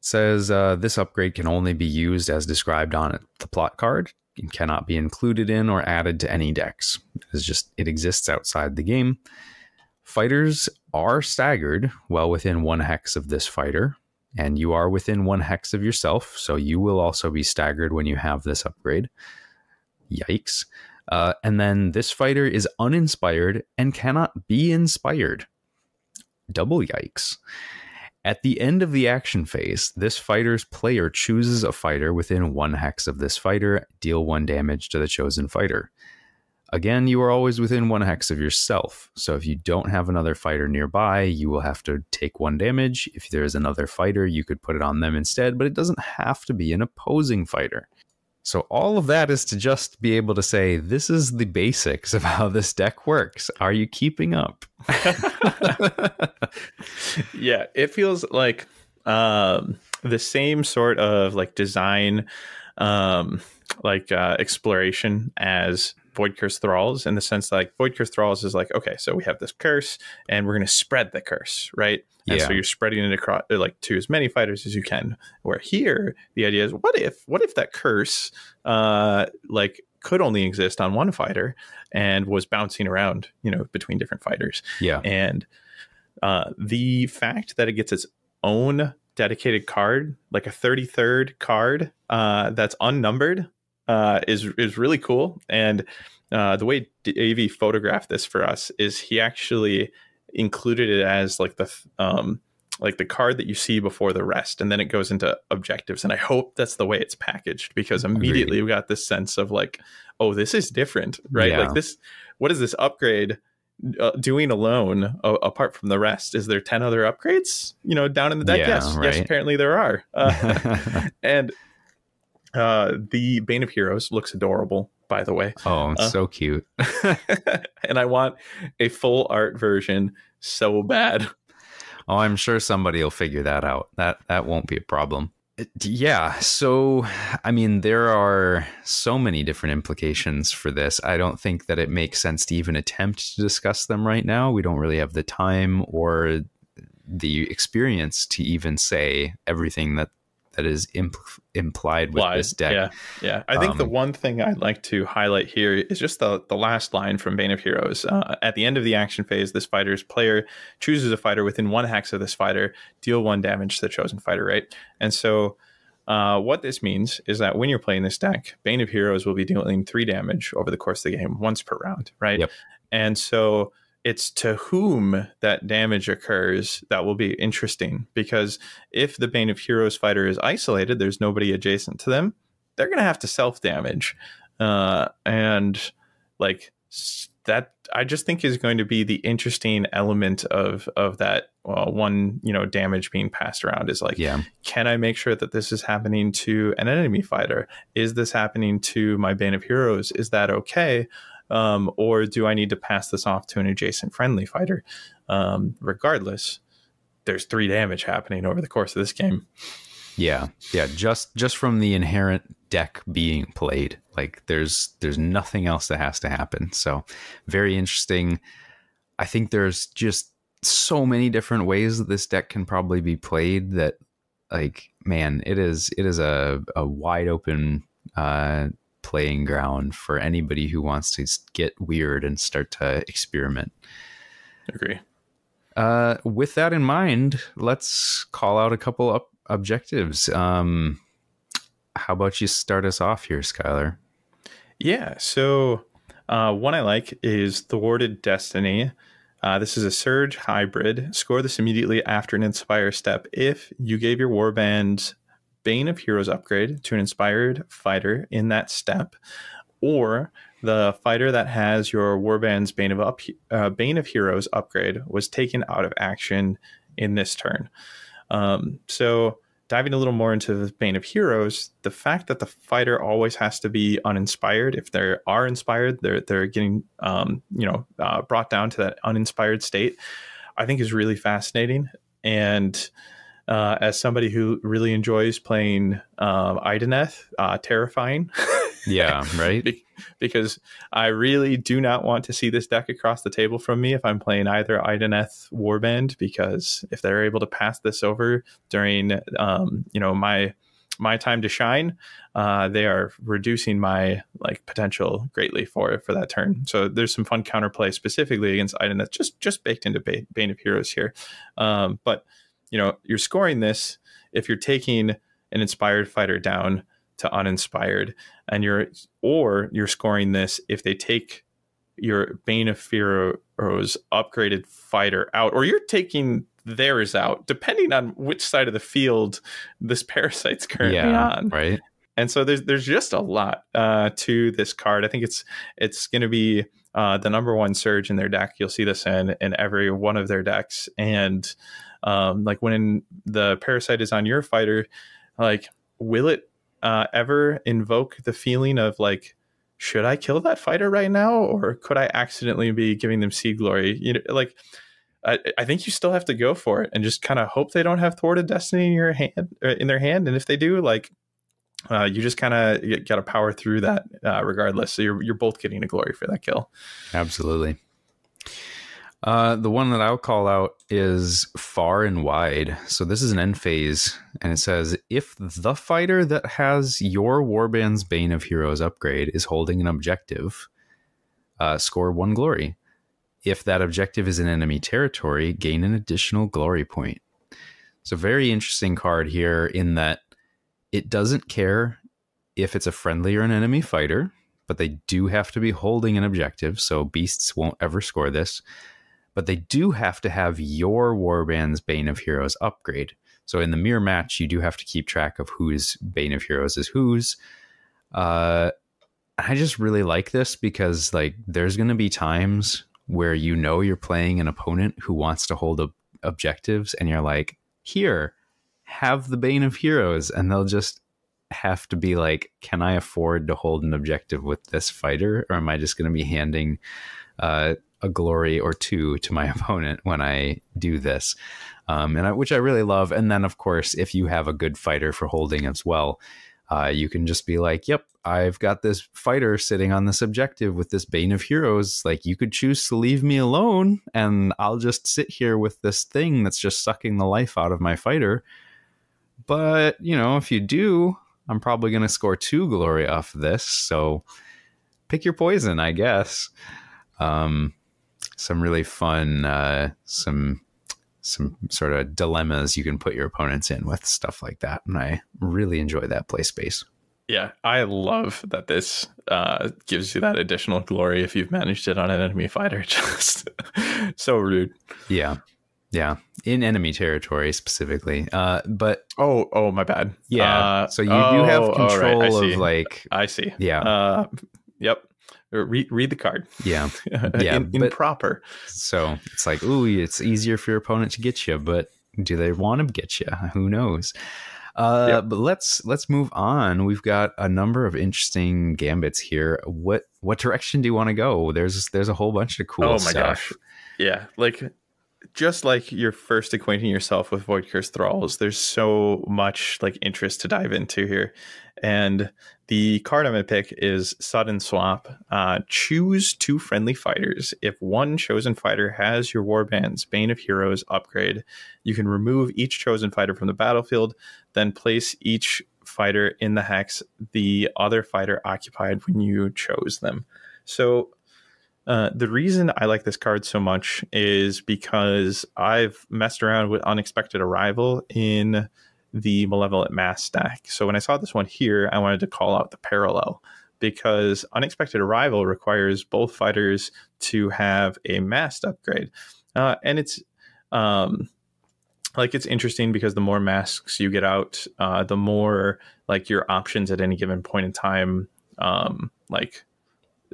says uh, this upgrade can only be used as described on the plot card and cannot be included in or added to any decks. It's just it exists outside the game. Fighters are staggered well within one hex of this fighter, and you are within one hex of yourself, so you will also be staggered when you have this upgrade. Yikes. Uh, and then this fighter is uninspired and cannot be inspired. Double yikes. At the end of the action phase, this fighter's player chooses a fighter within one hex of this fighter, deal one damage to the chosen fighter. Again, you are always within one hex of yourself. So if you don't have another fighter nearby, you will have to take one damage. If there is another fighter, you could put it on them instead, but it doesn't have to be an opposing fighter. So all of that is to just be able to say, this is the basics of how this deck works. Are you keeping up? yeah, it feels like um, the same sort of like design, um, like uh, exploration as Voidcursed Thralls in the sense that like Voidcursed Thralls is like, okay, so we have this curse and we're going to spread the curse, right? And yeah. so you're spreading it across like to as many fighters as you can. Where here, the idea is, what if, what if that curse, uh, like could only exist on one fighter and was bouncing around, you know, between different fighters. Yeah. And uh, the fact that it gets its own dedicated card, like a 33rd card uh, that's unnumbered, uh, is is really cool. And uh, the way Davey photographed this for us is he actually included it as like the um, like the card that you see before the rest, and then it goes into objectives. And I hope that's the way it's packaged because immediately Agreed. we got this sense of like, oh, this is different, right? Yeah. Like this, what is this upgrade? Uh, doing alone uh, apart from the rest is there 10 other upgrades you know down in the deck yeah, yes right. yes apparently there are uh, and uh, the Bane of Heroes looks adorable, by the way. Oh, uh, so cute. and I want a full art version so bad. Oh, I'm sure somebody will figure that out. That that won't be a problem. Yeah, so I mean there are so many different implications for this. I don't think that it makes sense to even attempt to discuss them right now. We don't really have the time or the experience to even say everything that that is imp- implied with this deck. Yeah, yeah. I think um, the one thing I'd like to highlight here is just the the last line from Bane of Heroes. Uh, at the end of the action phase, this fighter's player chooses a fighter within one hex of this fighter, deal one damage to the chosen fighter. Right, and so. Uh, what this means is that when you're playing this deck, Bane of Heroes will be dealing three damage over the course of the game, once per round, right? Yep. And so it's to whom that damage occurs that will be interesting because if the Bane of Heroes fighter is isolated, there's nobody adjacent to them, they're going to have to self damage. Uh, and like that, I just think is going to be the interesting element of of that well, one you know damage being passed around is like, yeah. can I make sure that this is happening to an enemy fighter? Is this happening to my Bane of Heroes? Is that okay? Um, or do I need to pass this off to an adjacent friendly fighter? Um, regardless, there's three damage happening over the course of this game. Yeah, yeah, just just from the inherent deck being played, like there's there's nothing else that has to happen. So, very interesting. I think there's just so many different ways that this deck can probably be played that like man it is it is a, a wide open uh playing ground for anybody who wants to get weird and start to experiment. I Agree. Uh, with that in mind, let's call out a couple up objectives. Um, how about you start us off here, Skyler? Yeah. So uh, one I like is Thwarted Destiny. Uh, this is a Surge hybrid. Score this immediately after an Inspire step if you gave your Warband Bane of Heroes upgrade to an inspired fighter in that step, or the fighter that has your Warband's Bane of up, uh, Bane of Heroes upgrade was taken out of action in this turn. Um, so diving a little more into the Bane of Heroes, the fact that the fighter always has to be uninspired. If they are inspired, they're they're getting um, you know uh, brought down to that uninspired state. I think is really fascinating and uh, as somebody who really enjoys playing um, Idoneth, uh, terrifying. yeah, right. Be- because I really do not want to see this deck across the table from me if I'm playing either Idoneth Warband, because if they're able to pass this over during, um, you know, my my time to shine, uh, they are reducing my like potential greatly for for that turn. So there's some fun counterplay specifically against Idoneth, just just baked into Bane of Heroes here, um, but you know, you're scoring this if you're taking an inspired fighter down to uninspired, and you're or you're scoring this if they take your Bane of Heroes upgraded fighter out, or you're taking theirs out, depending on which side of the field this parasite's currently yeah, on. Right. And so there's there's just a lot uh, to this card. I think it's it's going to be uh, the number one surge in their deck. You'll see this in in every one of their decks, and um, like when the parasite is on your fighter, like will it uh, ever invoke the feeling of like should I kill that fighter right now, or could I accidentally be giving them seed glory? You know, like I, I think you still have to go for it and just kind of hope they don't have thwarted destiny in your hand uh, in their hand, and if they do, like uh, you just kind of got to power through that uh, regardless. So you're you're both getting a glory for that kill. Absolutely. Uh, the one that I'll call out is far and wide. So this is an end phase, and it says if the fighter that has your Warband's Bane of Heroes upgrade is holding an objective, uh, score one glory. If that objective is in enemy territory, gain an additional glory point. So very interesting card here in that it doesn't care if it's a friendly or an enemy fighter, but they do have to be holding an objective. So beasts won't ever score this but they do have to have your Warband's Bane of Heroes upgrade. So in the mirror match, you do have to keep track of whose Bane of Heroes is whose. Uh, I just really like this because like there's going to be times where you know you're playing an opponent who wants to hold objectives, and you're like, here, have the Bane of Heroes, and they'll just have to be like, can I afford to hold an objective with this fighter, or am I just going to be handing uh, a glory or two to my opponent when I do this, um, and I, which I really love. And then, of course, if you have a good fighter for holding as well, uh, you can just be like, "Yep, I've got this fighter sitting on this objective with this Bane of Heroes. Like, you could choose to leave me alone, and I'll just sit here with this thing that's just sucking the life out of my fighter." But you know, if you do, I'm probably going to score two glory off of this. So pick your poison, I guess. Um, some really fun, uh, some some sort of dilemmas you can put your opponents in with stuff like that, and I really enjoy that play space. Yeah, I love that this uh, gives you that additional glory if you've managed it on an enemy fighter. Just so rude. Yeah, yeah, in enemy territory specifically. Uh, but oh, oh, my bad. Yeah, uh, so you oh, do have control right, of like. I see. Yeah. Uh, yep. Read, read the card. Yeah. Yeah. in, in proper. So it's like, ooh, it's easier for your opponent to get you, but do they want to get you? Who knows? Uh, yep. But let's let's move on. We've got a number of interesting gambits here. What what direction do you want to go? There's there's a whole bunch of cool. Oh my stuff. gosh, yeah! Like just like you're first acquainting yourself with Voidcursed Thralls, there's so much like interest to dive into here. And the card I'm to pick is Sudden Swap. Uh, choose two friendly fighters. If one chosen fighter has your Warband's Bane of Heroes upgrade, you can remove each chosen fighter from the battlefield, then place each fighter in the hex the other fighter occupied when you chose them. So uh, the reason I like this card so much is because I've messed around with Unexpected Arrival in the Malevolent Masks stack. So when I saw this one here, I wanted to call out the parallel because Unexpected Arrival requires both fighters to have a mask upgrade. Uh, and it's um, like it's interesting because the more masks you get out, uh, the more like your options at any given point in time, um, like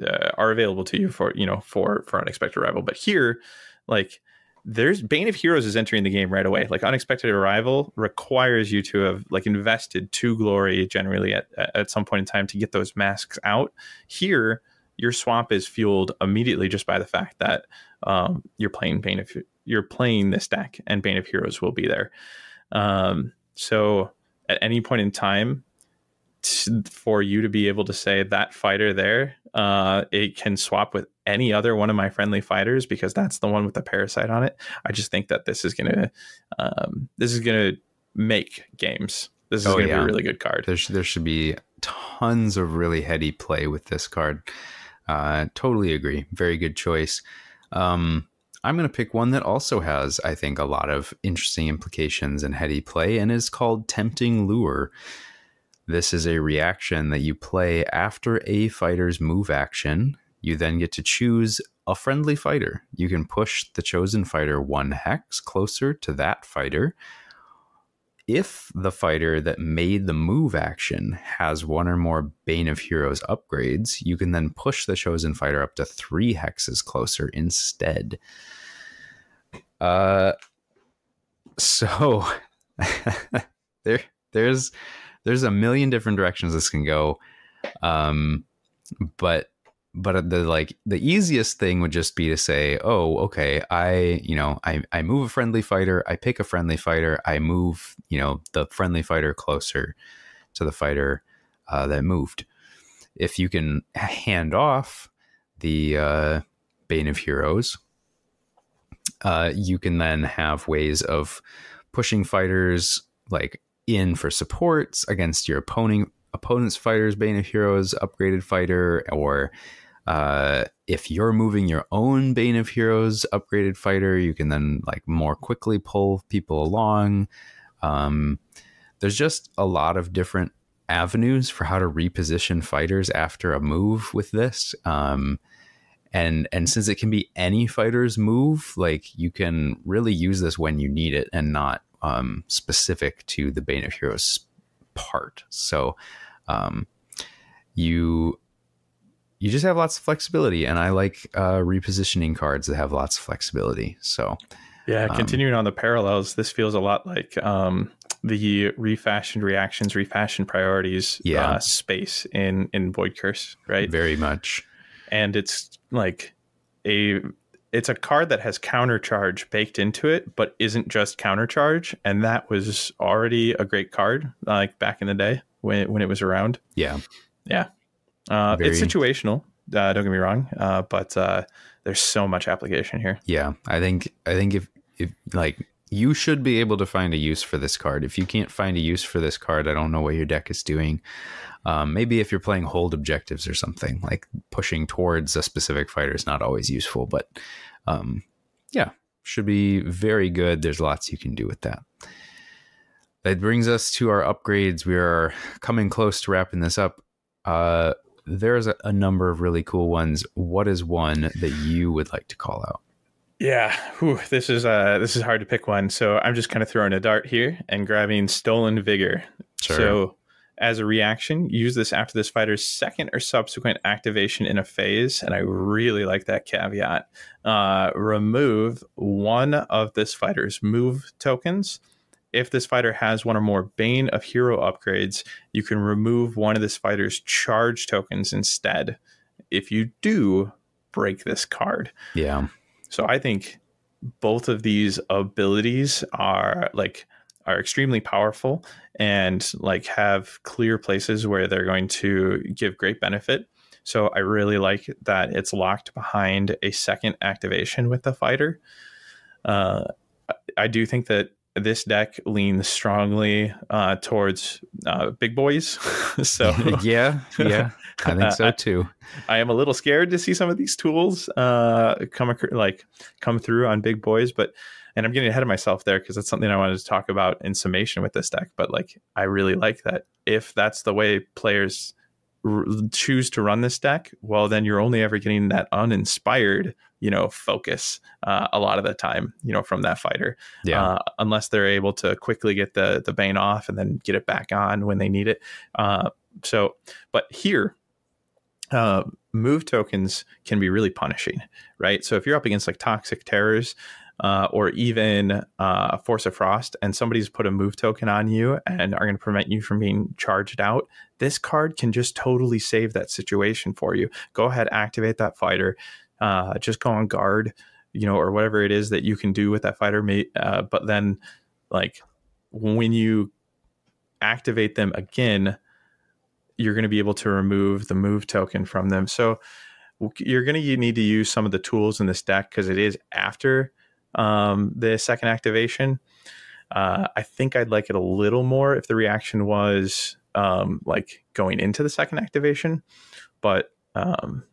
uh, are available to you for you know for for unexpected arrival. But here, like there's Bane of Heroes is entering the game right away. Like unexpected arrival requires you to have like invested two glory generally at at some point in time to get those masks out. Here, your swap is fueled immediately just by the fact that um, you're playing Bane of you're playing this deck and Bane of Heroes will be there. Um, so at any point in time, for you to be able to say that fighter there, uh, it can swap with any other one of my friendly fighters because that's the one with the parasite on it. I just think that this is gonna, um, this is gonna make games. This is oh, gonna yeah. be a really good card. There, sh- there should be tons of really heady play with this card. Uh, totally agree. Very good choice. Um, I'm going to pick one that also has, I think, a lot of interesting implications and heady play, and is called Tempting Lure. This is a reaction that you play after a fighter's move action. You then get to choose a friendly fighter. You can push the chosen fighter one hex closer to that fighter. if the fighter that made the move action has one or more Bane of Heroes upgrades, you can then push the chosen fighter up to three hexes closer instead. Uh, so there, there's, there's a million different directions this can go. Um, but but the like the easiest thing would just be to say oh okay i you know i i move a friendly fighter i pick a friendly fighter i move you know the friendly fighter closer to the fighter uh, that moved if you can hand off the uh, bane of heroes uh, you can then have ways of pushing fighters like in for supports against your opponent opponent's fighters bane of heroes upgraded fighter or uh, if you're moving your own Bane of Heroes upgraded fighter, you can then like more quickly pull people along. Um, there's just a lot of different avenues for how to reposition fighters after a move with this. Um, and and since it can be any fighter's move, like you can really use this when you need it and not um, specific to the Bane of Heroes part. So um, you you just have lots of flexibility, and I like uh, repositioning cards that have lots of flexibility. So, yeah, um, continuing um, on the parallels, this feels a lot like um, the refashioned reactions, refashioned priorities yeah. uh, space in in Voidcursed, right? Very much, and it's like a it's a card that has counter charge baked into it, but isn't just counter charge, and that was already a great card, like back in the day when when it was around. Yeah, yeah. Uh, Very... It's situational. Uh, don't get me wrong, uh, but uh, there's so much application here. Yeah, I think I think if if like you should be able to find a use for this card. If you can't find a use for this card, I don't know what your deck is doing. Um, maybe if you're playing hold objectives or something, like pushing towards a specific fighter is not always useful, but um, yeah, should be very good. There's lots you can do with that. That brings us to our upgrades. We are coming close to wrapping this up. Uh, there's a, a number of really cool ones. What is one that you would like to call out? Yeah, Whew, this is uh this is hard to pick one. So I'm just kind of throwing a dart here and grabbing Stolen Vigor. Sure. So as a reaction, use this after this fighter's second or subsequent activation in a phase, and I really like that caveat. Uh, remove one of this fighter's move tokens if this fighter has one or more Bane of Hero upgrades, you can remove one of this fighter's charge tokens instead. If you do, break this card. Yeah. So I think both of these abilities are like are extremely powerful and like have clear places where they're going to give great benefit. So I really like that it's locked behind a second activation with the fighter. Uh, I do think that this deck leans strongly uh, towards uh, big boys. so yeah, yeah, I think so too. I, I, am a little scared to see some of these tools uh, come like come through on big boys, but and I'm getting ahead of myself there because that's something I wanted to talk about in summation with this deck. But like, I really like that if that's the way players r- choose to run this deck, well, then you're only ever getting that uninspired you know focus uh, a lot of the time you know from that fighter. Yeah. Uh, unless they're able to quickly get the the bane off and then get it back on when they need it. Uh, so but here uh, move tokens can be really punishing right? So if you're up against like toxic terrors uh, or even uh, Force of Frost, and somebody's put a move token on you and are going to prevent you from being charged out, this card can just totally save that situation for you. Go ahead, activate that fighter, uh, just go on guard, you know, or whatever it is that you can do with that fighter. Mate, uh, but then, like when you activate them again, you're going to be able to remove the move token from them. So you're going to need to use some of the tools in this deck because it is after um, the second activation. Uh, I think I'd like it a little more if the reaction was um, like going into the second activation, but um,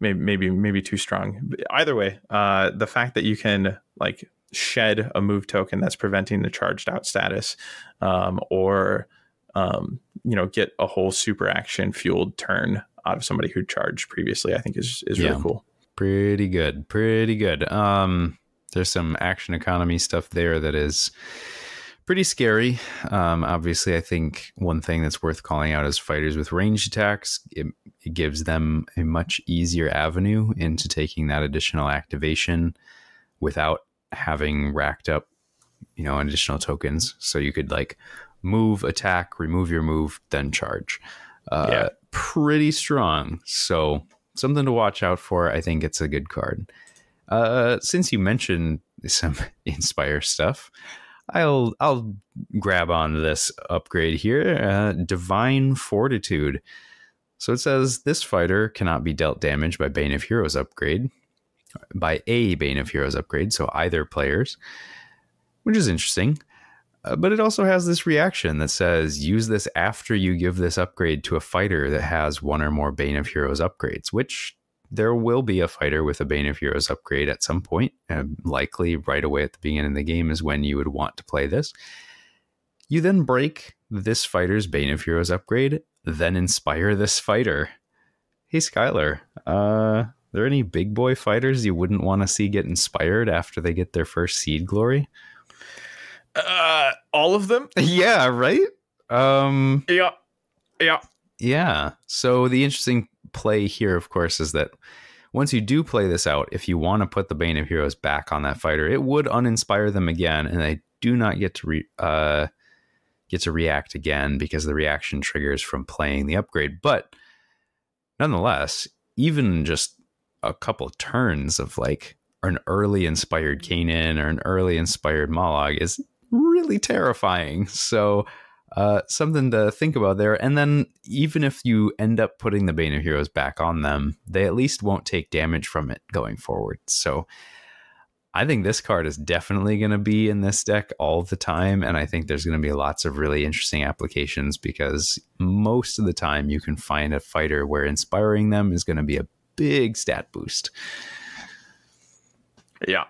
maybe maybe maybe too strong. Either way, uh, the fact that you can like shed a move token that's preventing the charged out status, um, or um, you know get a whole super action fueled turn out of somebody who charged previously, I think is is really yeah. cool. Pretty good, pretty good. Um, there's some action economy stuff there that is pretty scary. Um, obviously, I think one thing that's worth calling out is fighters with ranged attacks. It, it gives them a much easier avenue into taking that additional activation without having racked up, you know, additional tokens. So you could like move, attack, remove your move, then charge. Uh, yeah. Pretty strong. So something to watch out for. I think it's a good card. Uh, since you mentioned some Inspire stuff, I'll I'll grab on this upgrade here. Uh, Divine Fortitude. So it says this fighter cannot be dealt damage by Bane of Heroes upgrade, by a Bane of Heroes upgrade, so either players, which is interesting. Uh, but it also has this reaction that says use this after you give this upgrade to a fighter that has one or more Bane of Heroes upgrades, which there will be a fighter with a Bane of Heroes upgrade at some point. And likely right away at the beginning of the game is when you would want to play this. You then break this fighter's Bane of Heroes upgrade, then inspire this fighter. Hey Skyler, uh, are there any big boy fighters you wouldn't want to see get inspired after they get their first seed glory? Uh, all of them? yeah, right? Um, yeah. Yeah. Yeah. So the interesting play here, of course, is that once you do play this out, if you want to put the Bane of Heroes back on that fighter, it would uninspire them again, and they do not get to re- uh, get to react again because the reaction triggers from playing the upgrade. But nonetheless, even just a couple turns of like an early inspired Kainan or an early inspired Mollog is really terrifying. So uh, something to think about there. And then even if you end up putting the Bane of Heroes back on them, they at least won't take damage from it going forward. So I think this card is definitely going to be in this deck all the time. And I think there's going to be lots of really interesting applications because most of the time you can find a fighter where inspiring them is going to be a big stat boost. Yeah.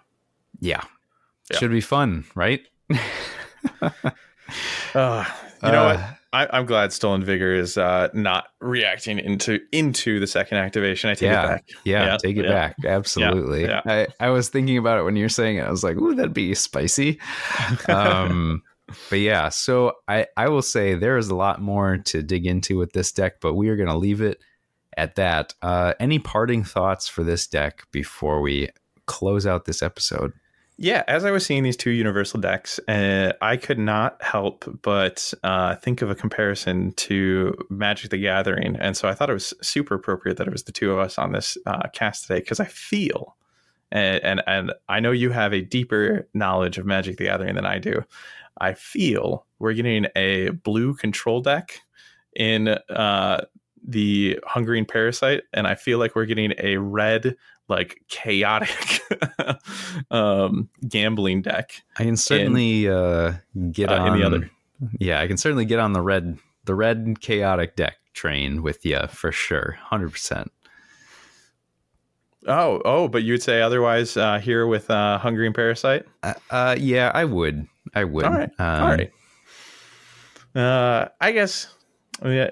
Yeah. yeah. Should be fun, right? uh, you know uh, what? I, am glad Stolen Vigor is uh, not reacting into into the second activation. I take yeah, it back. Yeah, yeah take it yeah. back. Absolutely. Yeah, I, I was thinking about it when you were saying it. I was like, "Ooh, that'd be spicy." Um, but yeah, so I I will say there is a lot more to dig into with this deck, but we are going to leave it at that. Uh, any parting thoughts for this deck before we close out this episode? Yeah, as I was seeing these two universal decks, uh, I could not help but uh, think of a comparison to Magic the Gathering, and so I thought it was super appropriate that it was the two of us on this uh, cast today because I feel, and, and and I know you have a deeper knowledge of Magic the Gathering than I do. I feel we're getting a blue control deck in uh, the Hungering Parasite, and I feel like we're getting a red like chaotic um, gambling deck. I can certainly in, uh, get uh, on the other. Yeah, I can certainly get on the red the red chaotic deck train with you for sure, hundred percent. Oh, oh, but you'd say otherwise uh, here with uh, Hungering Parasite? Uh, uh, yeah, I would. I would. All right. Um, All right. Uh, I guess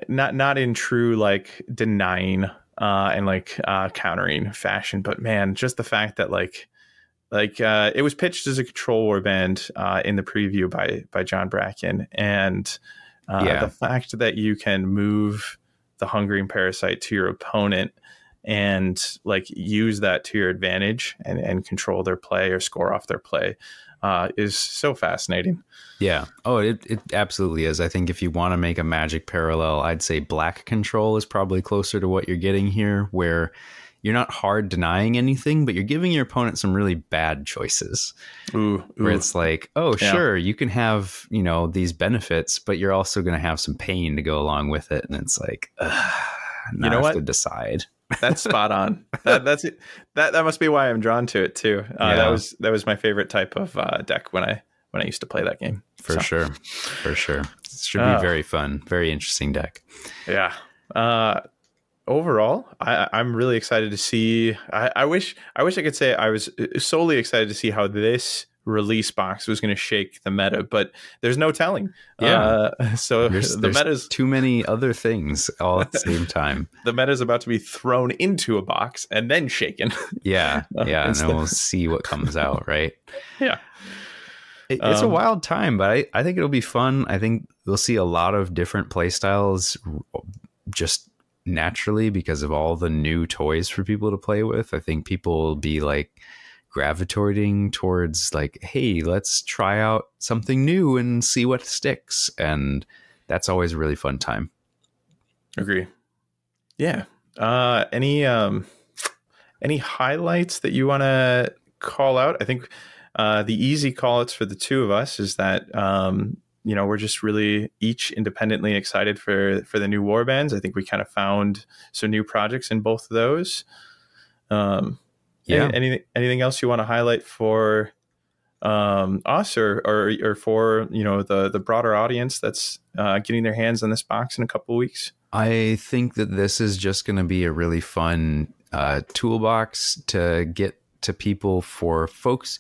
not not in true like denying uh, and like uh, countering fashion. But man, just the fact that like like uh, it was pitched as a control warband uh, in the preview by by John Bracken, and uh, yeah. the fact that you can move the hungering parasite to your opponent and like use that to your advantage and, and control their play or score off their play uh, is so fascinating. Yeah. Oh, it, it absolutely is. I think if you want to make a magic parallel, I'd say black control is probably closer to what you're getting here, where you're not hard denying anything, but you're giving your opponent some really bad choices. Ooh, ooh. Where it's like, oh, yeah. sure, you can have, you know, these benefits, but you're also going to have some pain to go along with it. And it's like, ugh, you know what? to decide. That's spot on. that, that's it. That that must be why I'm drawn to it too. Uh, yeah. That was that was my favorite type of uh, deck when I when I used to play that game. For so. sure, for sure. It should be uh, very fun, very interesting deck. Yeah. Uh, overall, I, I'm really excited to see. I, I wish I wish I could say I was uh, solely excited to see how this release box was going to shake the meta, but there's no telling. Yeah. Uh, so there's, the meta is too many other things all at the same time. the meta is about to be thrown into a box and then shaken. Yeah. Yeah. and then we'll see what comes out, right? Yeah. It, it's um, a wild time, but I, I think it'll be fun. I think we'll see a lot of different play styles just naturally because of all the new toys for people to play with. I think people will be like gravitating towards like, hey, let's try out something new and see what sticks. And that's always a really fun time. Agree. Yeah. Uh any um any highlights that you want to call out? I think uh, the easy call outs for the two of us is that um, you know we're just really each independently excited for for the new warbands. I think we kind of found some new projects in both of those. Um, yeah. Any, anything anything else you want to highlight for um, us or, or or for you know the the broader audience that's uh, getting their hands on this box in a couple weeks? I think that this is just going to be a really fun uh, toolbox to get to people for folks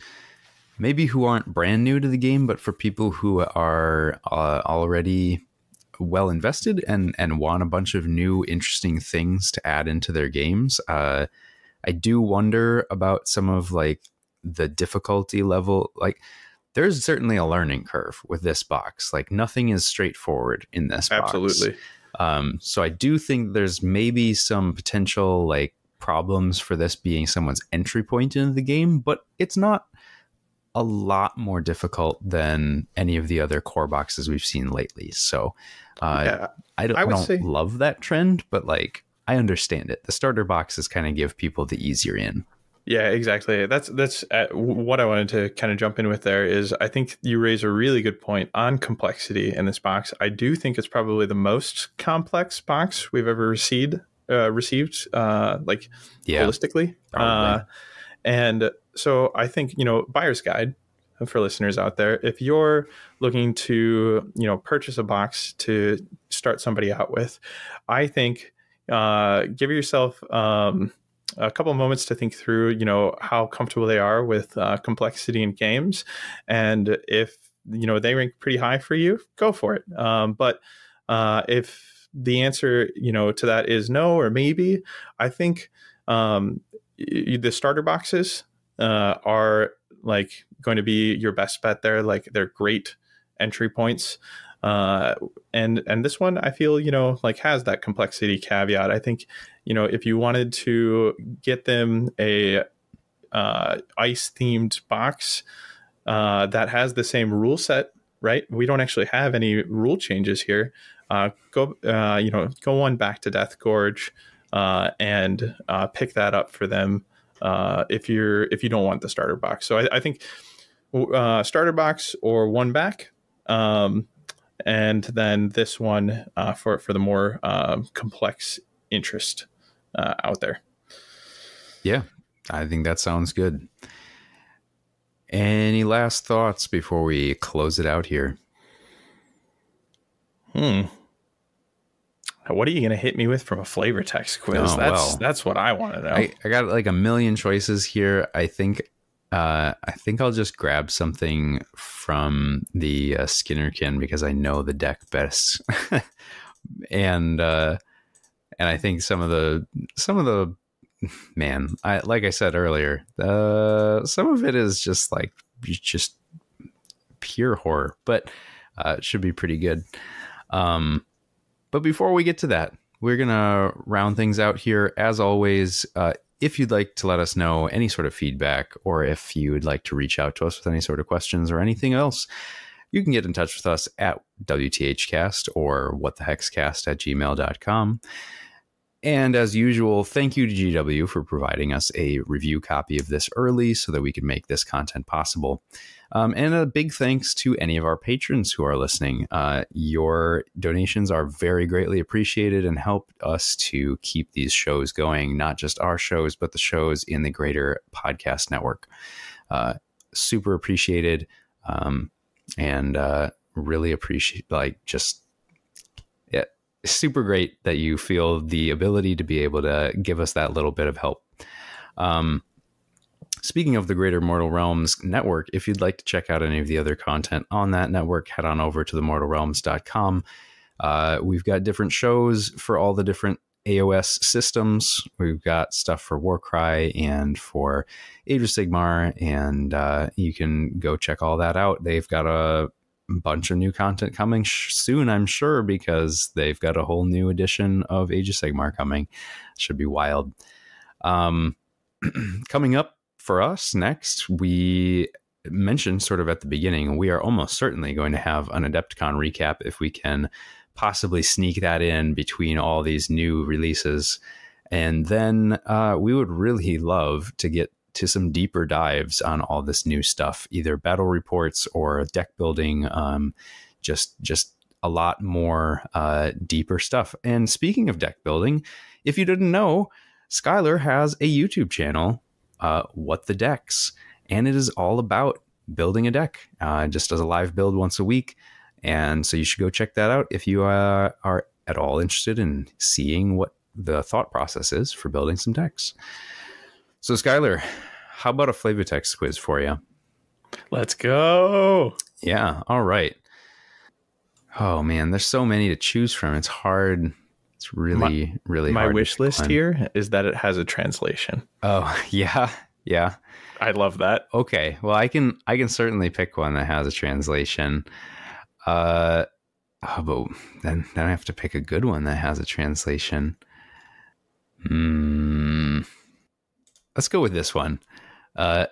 maybe who aren't brand new to the game, but for people who are uh, already well invested and and want a bunch of new interesting things to add into their games. Uh, I do wonder about some of like the difficulty level. Like, there's certainly a learning curve with this box. Like, nothing is straightforward in this. Absolutely. Box. Um, so I do think there's maybe some potential like problems for this being someone's entry point into the game, but it's not a lot more difficult than any of the other core boxes we've seen lately. So uh, yeah, I don't, I don't say, love that trend, but like I understand it. The starter boxes kind of give people the easier in. Yeah, exactly. That's that's uh, what I wanted to kind of jump in with. There is, I think you raise a really good point on complexity in this box. I do think it's probably the most complex box we've ever received uh, received, uh, like yeah, holistically. Uh, and so I think you know buyer's guide for listeners out there. If you're looking to you know purchase a box to start somebody out with, I think uh, give yourself. Um, a couple moments to think through, you know, how comfortable they are with uh, complexity in games, and if you know they rank pretty high for you, go for it. Um, but uh, if the answer, you know, to that is no or maybe. I think um, the starter boxes uh, are like going to be your best bet there. Like they're great entry points. Uh, and and this one I feel you know like has that complexity caveat. I think you know if you wanted to get them a uh, ice themed box uh, that has the same rule set, right? We don't actually have any rule changes here uh, go uh, you know go on back to Deathgorge uh, and uh, pick that up for them uh, if you're if you don't want the starter box. So I, I think uh, starter box or one back, um, and then this one for for the more um, complex interest out there. Yeah, I think that sounds good. Any last thoughts before we close it out here? Hmm what are you going to hit me with from a flavor text quiz? Oh, that's well, that's what I want to know. I, I, got like a million choices here. I think uh, I think I'll just grab something from the uh, Skinnerkin because I know the deck best, and uh, and I think some of the some of the man, I like I said earlier, uh, some of it is just like just pure horror, but uh, it should be pretty good. Um, but before we get to that, we're going to round things out here. As always, uh, if you'd like to let us know any sort of feedback or if you'd like to reach out to us with any sort of questions or anything else, you can get in touch with us at WTHcast or whatthehexcast at gmail.com. And as usual, thank you to GW for providing us a review copy of this early so that we can make this content possible. Um, and a big thanks to any of our patrons who are listening. Uh, your donations are very greatly appreciated and help us to keep these shows going, not just our shows, but the shows in the greater podcast network. Uh, super appreciated um, and uh, really appreciate, like, just yeah, super great that you feel the ability to be able to give us that little bit of help. Um, Speaking of the Greater Mortal Realms network, if you'd like to check out any of the other content on that network, head on over to the themortalrealms.com. Uh, we've got different shows for all the different AOS systems. We've got stuff for Warcry and for Age of Sigmar, and uh, you can go check all that out. They've got a bunch of new content coming sh- soon, I'm sure, because they've got a whole new edition of Age of Sigmar coming. Should be wild. Um, coming up for us next, we mentioned sort of at the beginning, we are almost certainly going to have an Adepticon recap if we can possibly sneak that in between all these new releases. And then uh, we would really love to get to some deeper dives on all this new stuff, either battle reports or deck building, um, just just a lot more uh, deeper stuff. And speaking of deck building, if you didn't know, Skyler has a YouTube channel, uh, What the Decks, and it is all about building a deck. Uh, just as a live build once a week, and so you should go check that out if you uh, are at all interested in seeing what the thought process is for building some decks. So, Skyler, how about a flavor text quiz for you? Let's go. Yeah. All right. Oh man, there's so many to choose from. It's hard. It's really, my, really my wish list here is that it has a translation. Oh yeah, yeah. I love that. Okay, well, I can I can certainly pick one that has a translation. Uh, oh, but then then I have to pick a good one that has a translation. Hmm. Let's go with this one. Uh,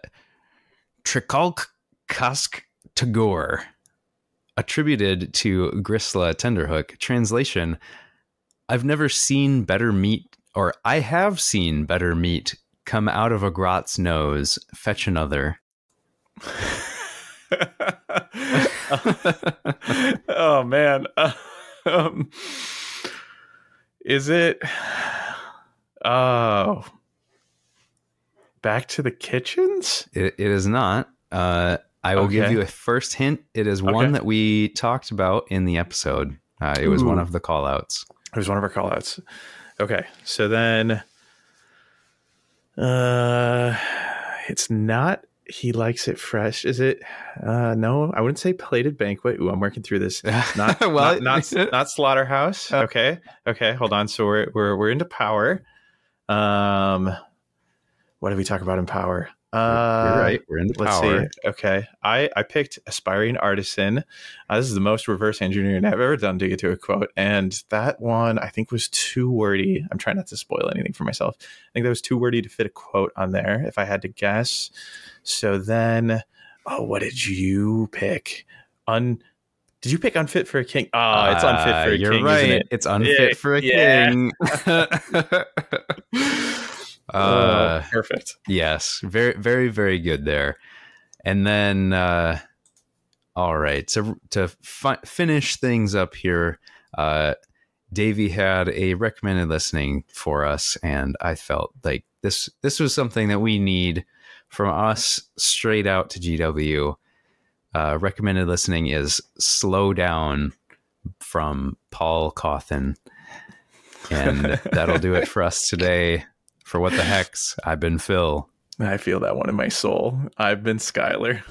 Trikalk Kask Tagore, attributed to Grisla Tenderhook. Translation I've never seen better meat, or I have seen better meat come out of a grot's nose. Fetch another. oh man. Um, is it oh back to the kitchens? It, it is not. Uh, I will okay. give you a first hint. It is one okay. that we talked about in the episode. Uh, it was Ooh. one of the call outs. It was one of our call outs. Okay. So then uh it's not he likes it fresh. Is it? Uh, no, I wouldn't say plated banquet. Ooh, I'm working through this. Not well, not, not, not slaughterhouse. Uh, okay, okay, hold on. So we're we're we're into power. Um, what did we talk about in power? Uh, You're right. We're in the let's power. See. Okay. I, I picked aspiring artisan. Uh, this is the most reverse engineering I've ever done to get to a quote. And that one I think was too wordy. I'm trying not to spoil anything for myself. I think that was too wordy to fit a quote on there if I had to guess. So then, oh, what did you pick? Un. Did you pick unfit for a king? Oh, it's unfit for a uh, you're king. You're right. It? It's unfit yeah, for a yeah. king. Uh, oh, perfect. Yes, very, very, very good there. And then, uh, all right, to to fi- finish things up here, uh, Davey had a recommended listening for us, and I felt like this this was something that we need from us straight out to GW. Uh, recommended listening is "Slow Down" from Paul Cauthen, and that'll do it for us today. For what the hex, I've been Phil. I feel that one in my soul. I've been Skyler.